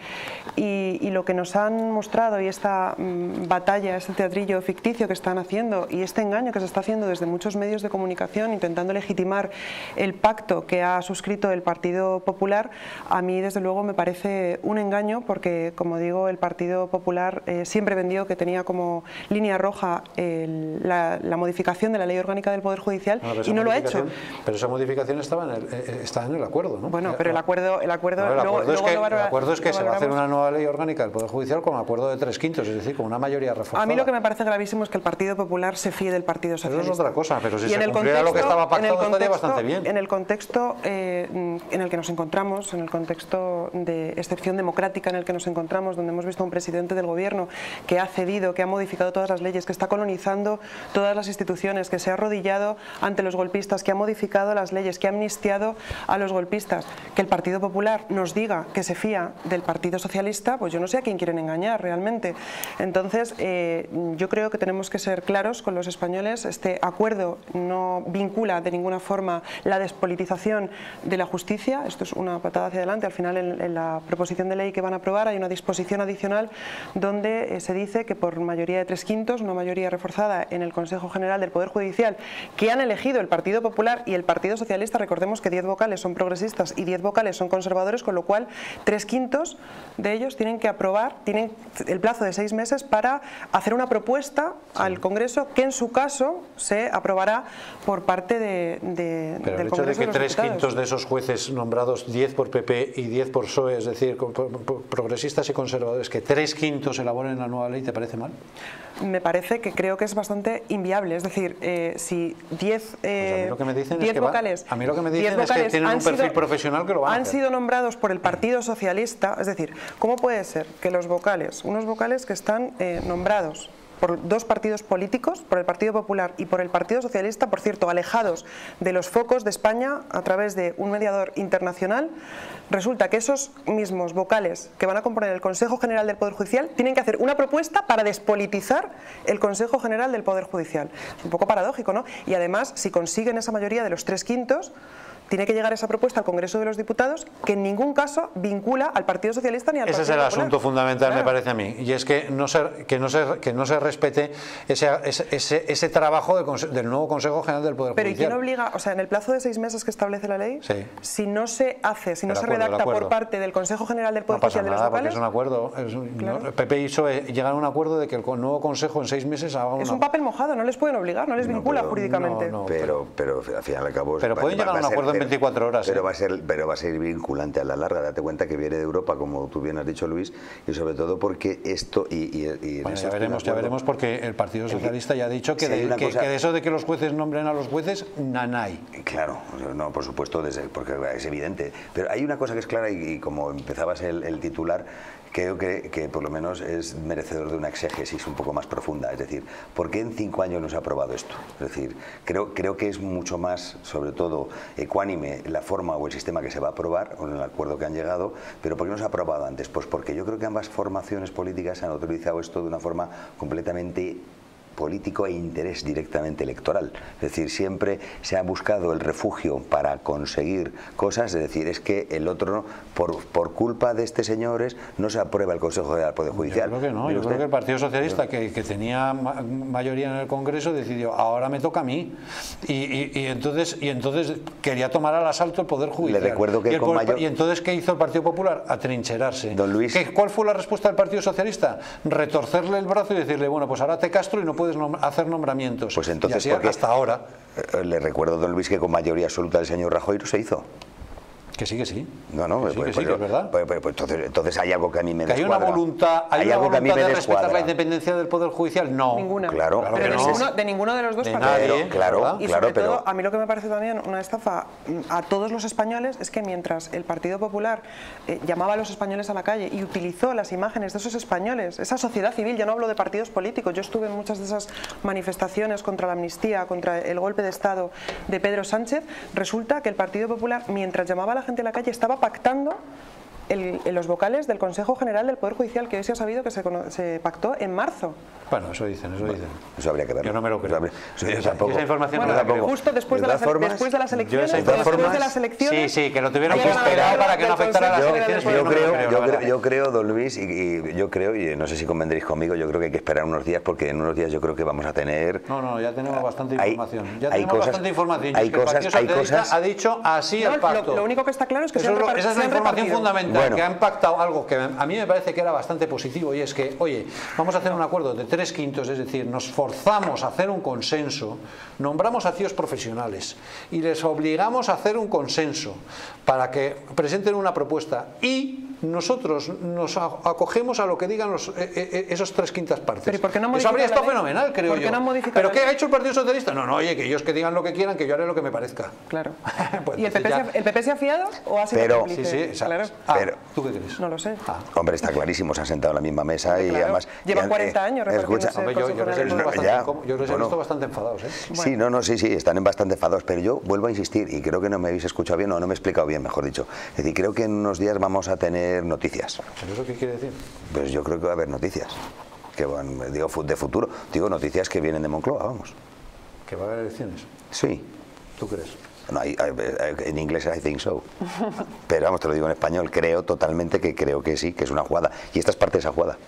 Y, lo que nos han mostrado y esta mmm, batalla, este teatrillo ficticio que están haciendo y este engaño que se está haciendo desde muchos medios de comunicación intentando legitimar el pacto que ha suscrito el Partido Popular, a mí desde luego me parece un engaño porque, como digo, el Partido Popular eh, siempre vendió que tenía como línea roja eh, el- la, la modificación de la ley orgánica del Poder Judicial Bueno, pero y no lo ha hecho. Pero esa modificación estaba en el, eh, eh, está en el acuerdo, ¿no? Bueno, pero el acuerdo, el acuerdo, No, el luego- acuerdo es luego que, lo valora- el acuerdo es que se va a hacer una nueva ley orgánica del Poder Judicial con acuerdo de tres quintos, es decir, con una mayoría reforzada. A mí lo que me parece gravísimo es que el Partido Popular se fíe del Partido Pero Socialista. eso es otra cosa, pero si Y se cumpliera lo que contexto- estaba pactado estaría contexto- bastante bien. En el contexto eh, en el que nos encontramos, en el contexto de excepción democrática en el que nos encontramos, donde hemos visto a un presidente del gobierno que ha cedido, que ha modificado todas las leyes, que está colonizando todas las instituciones, que se ha arrodillado ante los golpistas, que ha modificado las leyes, que ha amnistiado a los golpistas, que el Partido Popular nos diga que se fía del Partido Socialista, pues yo no sé a quién quieren engañar realmente. Entonces, eh, yo creo que tenemos que ser claros con los españoles. Este acuerdo no vincula de ninguna forma la despolitización de la justicia. Esto es una patada hacia adelante. Al final, en, en la proposición de ley que van a aprobar hay una disposición adicional donde eh, se dice que por mayoría de tres quintos, una mayoría reforzada en el Consejo General del Poder Judicial, que han elegido el Partido Popular y el Partido Socialista, recordemos que 10 vocales son progresistas y 10 vocales son conservadores, con lo cual tres quintos de ellos tienen que aprobar, tienen el plazo de seis meses para hacer una propuesta al Congreso que en su caso se aprobará por parte de, de- Pero del el hecho de que tres Diputados. quintos de esos jueces nombrados, 10 por PP y 10 por PSOE, es decir, progresistas y conservadores, que tres quintos elaboren la nueva ley, ¿te parece mal? Me parece que creo que es bastante inviable. Es decir, eh, si 10 eh, Pues lo que me dicen es 10 que van- vocales, a mí lo que me 10 dicen es que tienen han un perfil sido- profesional que lo van a han hacer. sido nombrados por el Partido Socialista. Es decir, ¿cómo puede ser que los vocales, unos vocales que están eh, nombrados por dos partidos políticos, por el Partido Popular y por el Partido Socialista, por cierto, alejados de los focos de España a través de un mediador internacional, resulta que esos mismos vocales que van a componer el Consejo General del Poder Judicial tienen que hacer una propuesta para despolitizar el Consejo General del Poder Judicial. Es un poco paradójico, ¿no? Y además, si consiguen esa mayoría de los tres quintos, tiene que llegar esa propuesta al Congreso de los Diputados que en ningún caso vincula al Partido Socialista ni al Ese es Partido el Popular. asunto fundamental, me parece a mí, y es que no se, que no se, que no se respete ese, ese, ese- ese trabajo del, nuevo Consejo General del Poder Pero ¿y quién Judicial. obliga, o sea, en el plazo de seis meses que establece la ley, Sí. si no se hace, si no El se acuerdo, el redacta por parte del Consejo General del Poder No pasa Judicial de los vocales, es un acuerdo. es un- Claro. ¿no? PP y PSOE llegan a un acuerdo de que el nuevo Consejo en seis meses haga una... es un papel mojado, no les pueden obligar, no les vincula jurídicamente. pero, pero al fin y al cabo... Pero pueden llegar a un acuerdo en pero- 24 horas, Pero ¿eh? va a ser, pero va a ser vinculante a la larga. Date cuenta que viene de Europa, como tú bien has dicho, Luis, y sobre todo porque esto... Y, y- y en Bueno, ya veremos, ya veremos porque el Partido Socialista ya ha dicho que, si de, una que- cosa- que de eso de que los jueces nombren a los jueces, nanay. Claro, no, por supuesto, desde, porque es evidente. Pero hay una cosa que es clara y, y como empezabas el, el titular, creo que, que por lo menos es merecedor de una exégesis un poco más profunda. Es decir, ¿por qué en cinco años no se ha aprobado esto? Es decir, creo, creo que es mucho más, sobre todo, ecuánime la forma o el sistema que se va a aprobar, con el acuerdo que han llegado, pero ¿por qué no se ha aprobado antes? Pues porque yo creo que ambas formaciones políticas han utilizado esto de una forma completamente político e interés directamente electoral. Es decir, siempre se ha buscado el refugio para conseguir cosas, es decir, es que el otro, por, por culpa de este señores, no se aprueba el Consejo General del Poder Judicial. Yo creo que no, ¿Mire yo usted? creo que el Partido Socialista, que, que tenía ma- mayoría en el Congreso, decidió, ahora me toca a mí. Y, y- y entonces, y entonces quería tomar al asalto el Poder Judicial. Le recuerdo que y, el con po- mayor- y entonces, ¿qué hizo el Partido Popular? Atrincherarse. Don Luis. ¿Qué- ¿Cuál fue la respuesta del Partido Socialista? Retorcerle el brazo y decirle, bueno, pues ahora te castro y no puedes hacer nombramientos. Pues entonces, hasta ahora. Eh, Le recuerdo, don Luis, que con mayoría absoluta del señor Rajoy no se hizo. Que sí, que sí. No, no, Que sí, que sí, que es verdad. pues- pues- pues entonces, entonces hay algo que a mí me ¿Que hay una voluntad, hay una algo que a mí voluntad me de respetar la independencia del Poder Judicial? No. Ninguna. Claro, Claro Pero de, no. ninguno, de ninguno de los dos De partidos. nadie, claro, ¿verdad? Y claro, sobre todo, pero a mí lo que me parece también una estafa a todos los españoles es que mientras el Partido Popular eh, llamaba a los españoles a la calle y utilizó las imágenes de esos españoles, esa sociedad civil, ya no hablo de partidos políticos, yo estuve en muchas de esas manifestaciones contra la amnistía, contra el golpe de Estado de Pedro Sánchez, resulta que el Partido Popular, mientras llamaba a la gente la calle, estaba pactando el- en los vocales del Consejo General del Poder Judicial, que hoy se ha sabido que se, pactó en marzo. Bueno, eso dicen, eso dicen. Eso habría que verlo. Yo no me lo creo. Eso habría- eso yo Esa- tampoco. esa información Bueno, no la creo. justo después de, De las, todas formas, después de las yo elecciones, después de las elecciones... Sí, sí, que lo tuvieron que esperar para que no afectara a las elecciones, Yo yo no me creo, yo, la creo, verdad. yo creo, don Luis, y, y yo creo, y no sé si convendréis conmigo, yo creo que hay que esperar unos días porque en unos días yo creo que vamos a tener... No, no, ya tenemos bastante Hay- información. Ya hay tenemos cosas- bastante información. Hay cosas- hay cosas- ha dicho así el pacto. lo, único que está claro es que esa es la información repartido. Que han pactado algo que a mí me parece que era bastante positivo y es que, oye, vamos a hacer un acuerdo de tres quintos, es decir, nos forzamos a hacer un consenso, nombramos a tíos profesionales y les obligamos a hacer un consenso para que presenten una propuesta y nosotros nos acogemos a lo que digan los, eh, eh, esos tres quintas partes. ¿Pero por qué no Eso habría estado fenomenal, creo ¿Por qué yo. no ¿Pero qué ha hecho el Partido Socialista? No, no, oye, que ellos que digan lo que quieran, que yo haré lo que me parezca. Claro. Pues ¿Y el PP, se, el PP se ha fiado o ha sido Pero-? Sí, sí. Claro. Ah, Pero- ¿Tú qué crees? No lo sé. Hombre, está clarísimo, se han sentado en la misma mesa y Claro. además... Llevan y han- 40 años escucha, Hombre, yo, yo les he visto No, bastante, ya, incómodos, yo les he bueno. visto bastante enfadados. ¿eh? Sí, no, no, sí, sí, están bastante enfadados, pero yo vuelvo a insistir y creo que no me habéis escuchado bien o no me he explicado bien, mejor dicho. Es decir, creo que en unos días vamos a tener noticias. ¿Pero eso qué quiere decir? Pues yo creo que va a haber noticias. Que van, digo, de futuro. Digo, noticias que vienen de Moncloa, vamos. Que va a haber elecciones. Sí. ¿Tú crees? No, I- I- en inglés I think so. Pero vamos, te lo digo en español, creo totalmente que creo que sí, que es una jugada. Y esta es parte de esa jugada.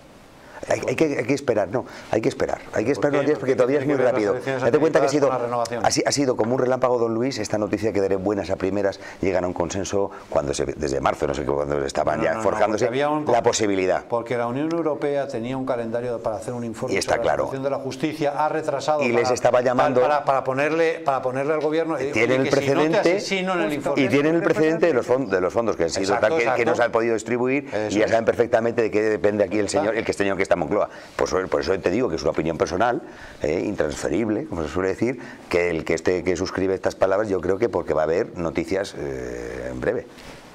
Hay, hay que, hay que esperar, no, hay que esperar. Hay que esperar unos días ¿Por porque todavía es muy rápido. Date cuenta que ha sido, ha, si- ha sido como un relámpago, don Luis, esta noticia que daré buenas a primeras, llegan a un consenso cuando se, desde marzo, no sé qué, cuando estaban No, ya no, forjándose porque había un- la posibilidad. Porque la Unión Europea tenía un calendario para hacer un informe Y está sobre claro. la de la justicia, ha retrasado Y para, les estaba llamando- para, para ponerle para ponerle al gobierno y, tienen el si no precedente el y tienen el precedente de los fondos, de los fondos que han sido Exacto, que, no se han podido distribuir Eso y ya saben perfectamente de qué depende aquí el señor el que señor que está Moncloa. Por eso te digo que es una opinión personal eh, intransferible como se suele decir que el que este que suscribe estas palabras yo creo que porque va a haber noticias eh, en breve.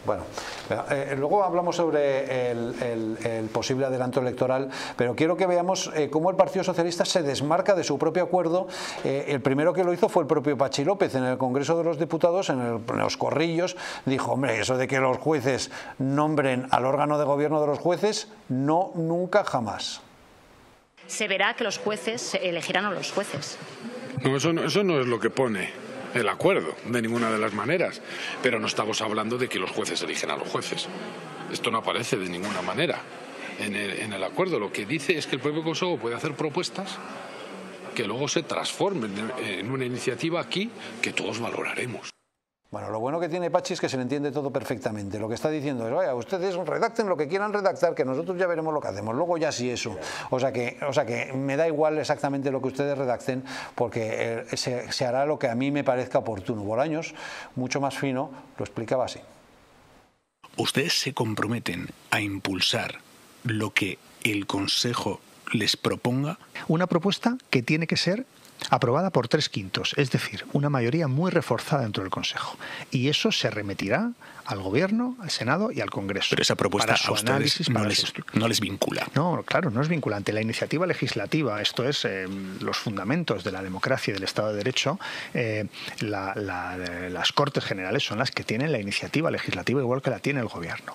Bueno, eh, luego hablamos sobre el, el- el posible adelanto electoral, pero quiero que veamos eh, cómo el Partido Socialista se desmarca de su propio acuerdo. Eh, el primero que lo hizo fue el propio Pachi López en el Congreso de los Diputados, en, el- en los corrillos, dijo, hombre, eso de que los jueces nombren al órgano de gobierno de los jueces, no, nunca, jamás. se verá que los jueces elegirán a los jueces. No, eso no, eso no es lo que pone el acuerdo, de ninguna de las maneras. Pero no estamos hablando de que los jueces eligen a los jueces. Esto no aparece de ninguna manera en el, acuerdo. Lo que dice es que el propio Consejo puede hacer propuestas que luego se transformen en- en una iniciativa aquí que todos valoraremos. Bueno, lo bueno que tiene Pachi es que se le entiende todo perfectamente. Lo que está diciendo es, vaya, ustedes redacten lo que quieran redactar, que nosotros ya veremos lo que hacemos. Luego ya sí eso. O sea que, o sea que me da igual exactamente lo que ustedes redacten, porque eh, se, se hará lo que a mí me parezca oportuno. Bolaños, mucho más fino, lo explicaba así. Ustedes se comprometen a impulsar lo que el Consejo les proponga. Una propuesta que tiene que ser aprobada por tres quintos, es decir, una mayoría muy reforzada dentro del Consejo. Y eso se remitirá al Gobierno, al Senado y al Congreso. Pero esa propuesta para su a ustedes análisis, no para les, no vincula. No, claro, no es vinculante. La iniciativa legislativa, esto es eh, los fundamentos de la democracia y del Estado de Derecho, eh, la- la- eh, las Cortes Generales son las que tienen la iniciativa legislativa igual que la tiene el Gobierno.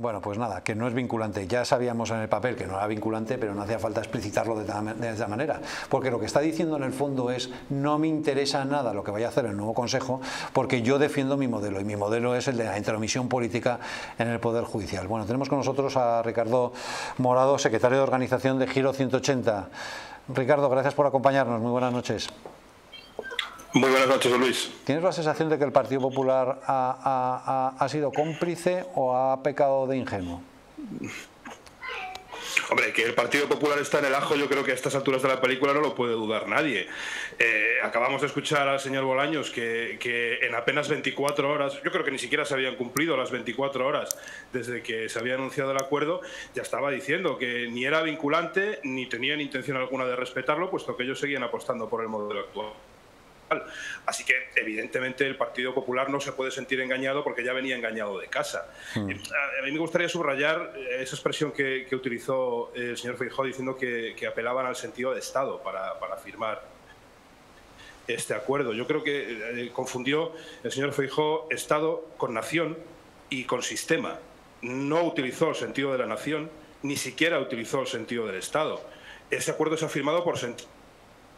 Bueno, pues nada, que no es vinculante. Ya sabíamos en el papel que no era vinculante, pero no hacía falta explicitarlo de, esa manera. Porque lo que está diciendo en el fondo es, no me interesa nada lo que vaya a hacer el nuevo Consejo, porque yo defiendo mi modelo, y mi modelo es el de la intromisión política en el Poder Judicial. Bueno, tenemos con nosotros a Ricardo Morado, secretario de organización de Giro 180. Ricardo, gracias por acompañarnos. Muy buenas noches. Muy buenas noches, Luis. ¿Tienes la sensación de que el Partido Popular ha, ha- ha- sido cómplice o ha pecado de ingenuo? Hombre, que el Partido Popular está en el ajo, yo creo que a estas alturas de la película no lo puede dudar nadie. Eh, acabamos de escuchar al señor Bolaños que, que en apenas 24 horas, yo creo que ni siquiera se habían cumplido las 24 horas desde que se había anunciado el acuerdo, ya estaba diciendo que ni era vinculante ni tenían intención alguna de respetarlo, puesto que ellos seguían apostando por el modelo actual. Así que, evidentemente, el Partido Popular no se puede sentir engañado porque ya venía engañado de casa. Hmm. Eh, A mí me gustaría subrayar eh, esa expresión que, que utilizó el señor Feijóo diciendo que, que apelaban al sentido de Estado para, para firmar este acuerdo. Yo creo que eh, confundió el señor Feijóo Estado con nación y con sistema. No utilizó el sentido de la nación, ni siquiera utilizó el sentido del Estado. Ese acuerdo se ha firmado por sentido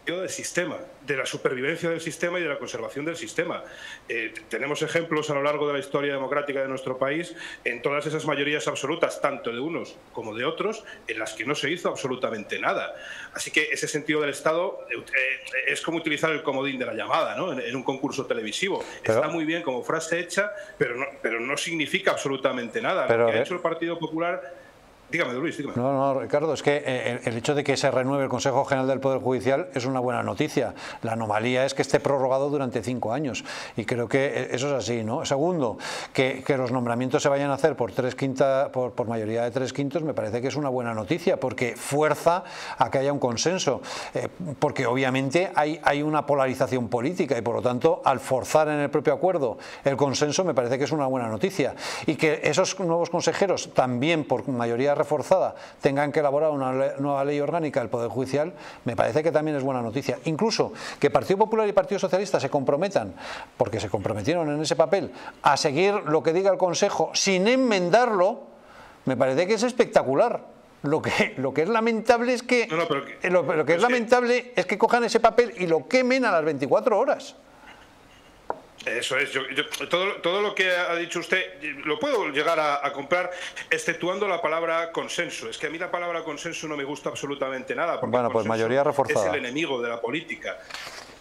del sistema, de la supervivencia del sistema y de la conservación del sistema. Eh, tenemos ejemplos a lo largo de la historia democrática de nuestro país en todas esas mayorías absolutas, tanto de unos como de otros, en las que no se hizo absolutamente nada. Así que ese sentido del Estado eh, eh, es como utilizar el comodín de la llamada ¿no? en, en un concurso televisivo. Está muy bien como frase hecha, pero no, pero no significa absolutamente nada. Pero, Lo que ha hecho el Partido Popular Dígame, Luis, dígame. No, no, Ricardo, es que eh, el hecho de que se renueve el Consejo General del Poder Judicial es una buena noticia. La anomalía es que esté prorrogado durante cinco años y creo que eh, eso es así, ¿no? Segundo, que, los nombramientos se vayan a hacer por, tres quinta, por, mayoría de tres quintos me parece que es una buena noticia porque fuerza a que haya un consenso, eh, porque obviamente hay, hay una polarización política y por lo tanto al forzar en el propio acuerdo el consenso me parece que es una buena noticia y que esos nuevos consejeros también por mayoría reforzada tengan que elaborar una nueva ley orgánica del Poder Judicial, me parece que también es buena noticia. Incluso que Partido Popular y Partido Socialista se comprometan, porque se comprometieron en ese papel, a seguir lo que diga el Consejo sin enmendarlo, me parece que es espectacular. Lo que, lo que es lamentable es que, lo, que es lamentable es que cojan ese papel y lo quemen a las 24 horas. Eso es, yo, todo, todo, lo que ha dicho usted lo puedo llegar a, comprar, exceptuando la palabra consenso. Es que a mí la palabra consenso no me gusta absolutamente nada. Porque bueno, pues mayoría reforzada. Es el enemigo de la política.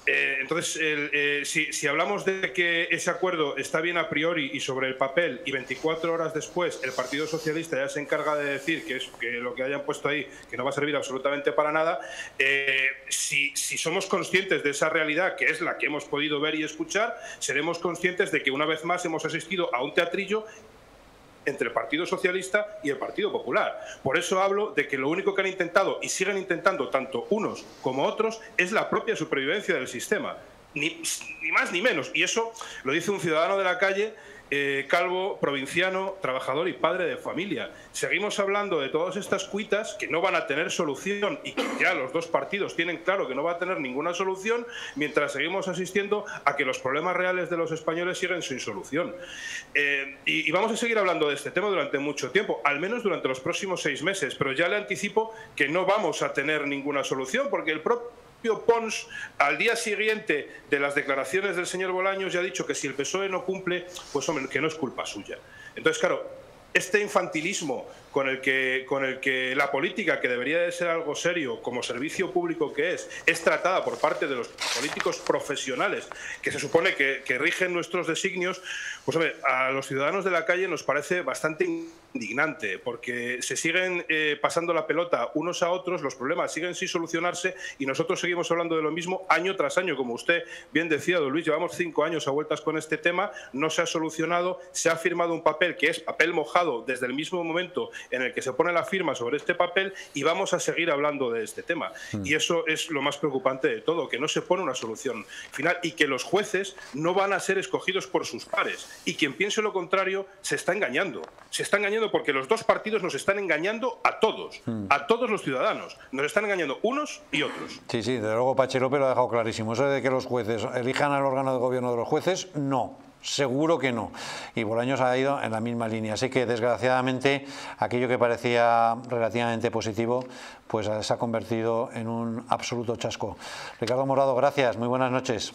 Eh, entonces, eh, si, hablamos de que ese acuerdo está bien a priori y sobre el papel y 24 horas después el Partido Socialista ya se encarga de decir que, es, que lo que hayan puesto ahí que no va a servir absolutamente para nada, eh, si, si somos conscientes de esa realidad que es la que hemos podido ver y escuchar, seremos conscientes de que una vez más hemos asistido a un teatrillo entre el Partido Socialista y el Partido Popular. Por eso hablo de que lo único que han intentado y siguen intentando tanto unos como otros es la propia supervivencia del sistema. Ni, ni más ni menos. Y eso lo dice un ciudadano de la calle eh, calvo, provinciano, trabajador y padre de familia. Seguimos hablando de todas estas cuitas que no van a tener solución y que ya los dos partidos tienen claro que no va a tener ninguna solución, mientras seguimos asistiendo a que los problemas reales de los españoles siguen sin solución. Eh, y, y, vamos a seguir hablando de este tema durante mucho tiempo, al menos durante los próximos seis meses, pero ya le anticipo que no vamos a tener ninguna solución porque el propio Pons, al día siguiente de las declaraciones del señor Bolaños, ya ha dicho que si el PSOE no cumple, pues hombre, que no es culpa suya. Entonces, claro, este infantilismo con el, que, con el que la política, que debería de ser algo serio, como servicio público que es, es tratada por parte de los políticos profesionales, que se supone que, rigen nuestros designios, pues hombre, a los ciudadanos de la calle nos parece bastante indignante, porque se siguen eh, pasando la pelota unos a otros, los problemas siguen sin solucionarse y nosotros seguimos hablando de lo mismo año tras año. Como usted bien decía, don Luis, llevamos cinco años a vueltas con este tema, no se ha solucionado, se ha firmado un papel que es papel mojado desde el mismo momento en el que se pone la firma sobre este papel y vamos a seguir hablando de este tema. Hmm. Y eso es lo más preocupante de todo, que no se pone una solución final y que los jueces no van a ser escogidos por sus pares. Y quien piense lo contrario se está engañando. Se está engañando porque los dos partidos nos están engañando a todos, hmm. a todos los ciudadanos. Nos están engañando unos y otros. Sí, sí, de luego Pachelope lo ha dejado clarísimo. Eso de que los jueces elijan al órgano de gobierno de los jueces, no Seguro que no. Y Bolaños ha ido en la misma línea. Así que, desgraciadamente, aquello que parecía relativamente positivo, pues se ha convertido en un absoluto chasco. Ricardo Morado, gracias. Muy buenas noches.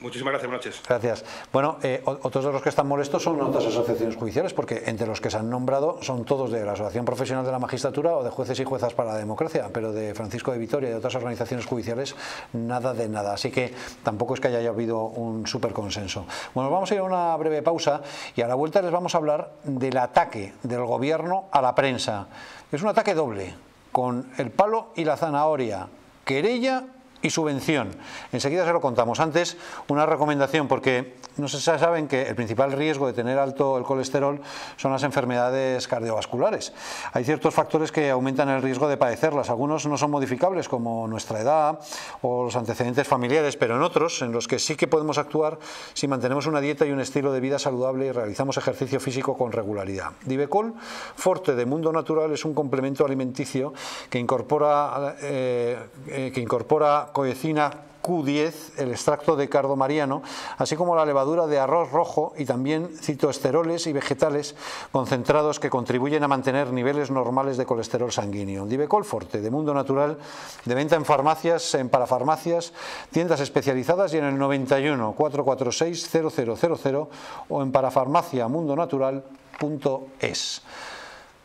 Muchísimas gracias, buenas. Gracias. Bueno, eh, otros de los que están molestos son otras asociaciones judiciales, porque entre los que se han nombrado son todos de la Asociación Profesional de la Magistratura o de Jueces y Juezas para la Democracia, pero de Francisco de Vitoria y de otras organizaciones judiciales, nada de nada. Así que tampoco es que haya habido un super consenso. Bueno, vamos a ir a una breve pausa y a la vuelta les vamos a hablar del ataque del gobierno a la prensa. Es un ataque doble, con el palo y la zanahoria, querella y subvención. Enseguida se lo contamos. Antes, una recomendación, porque no si saben que el principal riesgo de tener alto el colesterol son las enfermedades cardiovasculares. Hay ciertos factores que aumentan el riesgo de padecerlas. Algunos no son modificables, como nuestra edad o los antecedentes familiares, pero en otros, en los que sí que podemos actuar si mantenemos una dieta y un estilo de vida saludable y realizamos ejercicio físico con regularidad. Divecol Forte de Mundo Natural es un complemento alimenticio que incorpora, eh, eh, que incorpora coecina Q10, el extracto de cardo mariano, así como la levadura de arroz rojo y también citoesteroles y vegetales concentrados que contribuyen a mantener niveles normales de colesterol sanguíneo. Divecol Forte, de Mundo Natural, de venta en farmacias, en parafarmacias, tiendas especializadas y en el 91 446 0000 o en parafarmaciamundonatural.es.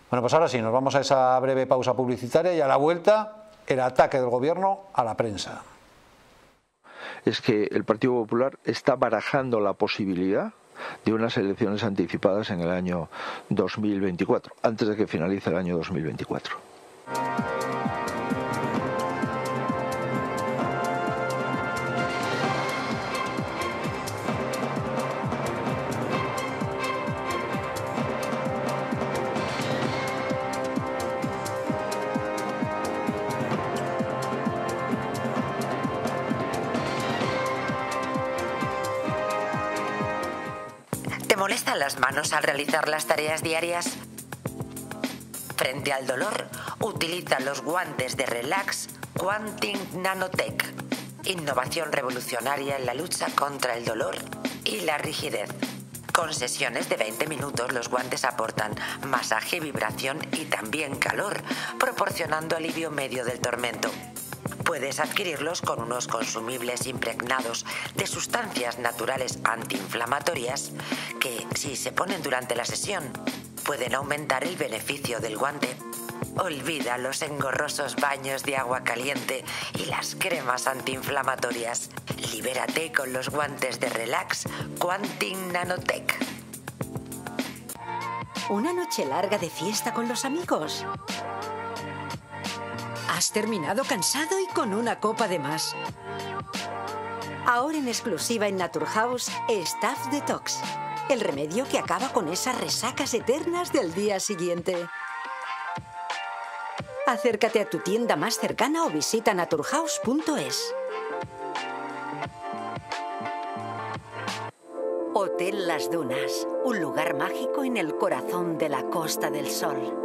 Bueno, pues ahora sí, nos vamos a esa breve pausa publicitaria y a la vuelta el ataque del gobierno a la prensa. Es que el Partido Popular está barajando la posibilidad de unas elecciones anticipadas en el año 2024, antes de que finalice el año 2024. ¿Te molestan las manos al realizar las tareas diarias? Frente al dolor, utiliza los guantes de Relax Quantum Nanotech. Innovación revolucionaria en la lucha contra el dolor y la rigidez. Con sesiones de 20 minutos los guantes aportan masaje, vibración y también calor, proporcionando alivio medio del tormento. Puedes adquirirlos con unos consumibles impregnados de sustancias naturales antiinflamatorias que, si se ponen durante la sesión, pueden aumentar el beneficio del guante. Olvida los engorrosos baños de agua caliente y las cremas antiinflamatorias. Libérate con los guantes de Relax Quantum Nanotech. Una noche larga de fiesta con los amigos. Has terminado cansado y con una copa de más. Ahora en exclusiva en Naturhaus, Staff Detox. El remedio que acaba con esas resacas eternas del día siguiente. Acércate a tu tienda más cercana o visita naturhaus.es. Hotel Las Dunas, un lugar mágico en el corazón de la Costa del Sol.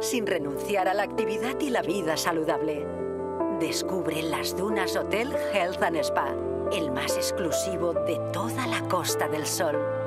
sin renunciar a la actividad y la vida saludable. Descubre las Dunas Hotel Health and Spa, el más exclusivo de toda la Costa del Sol.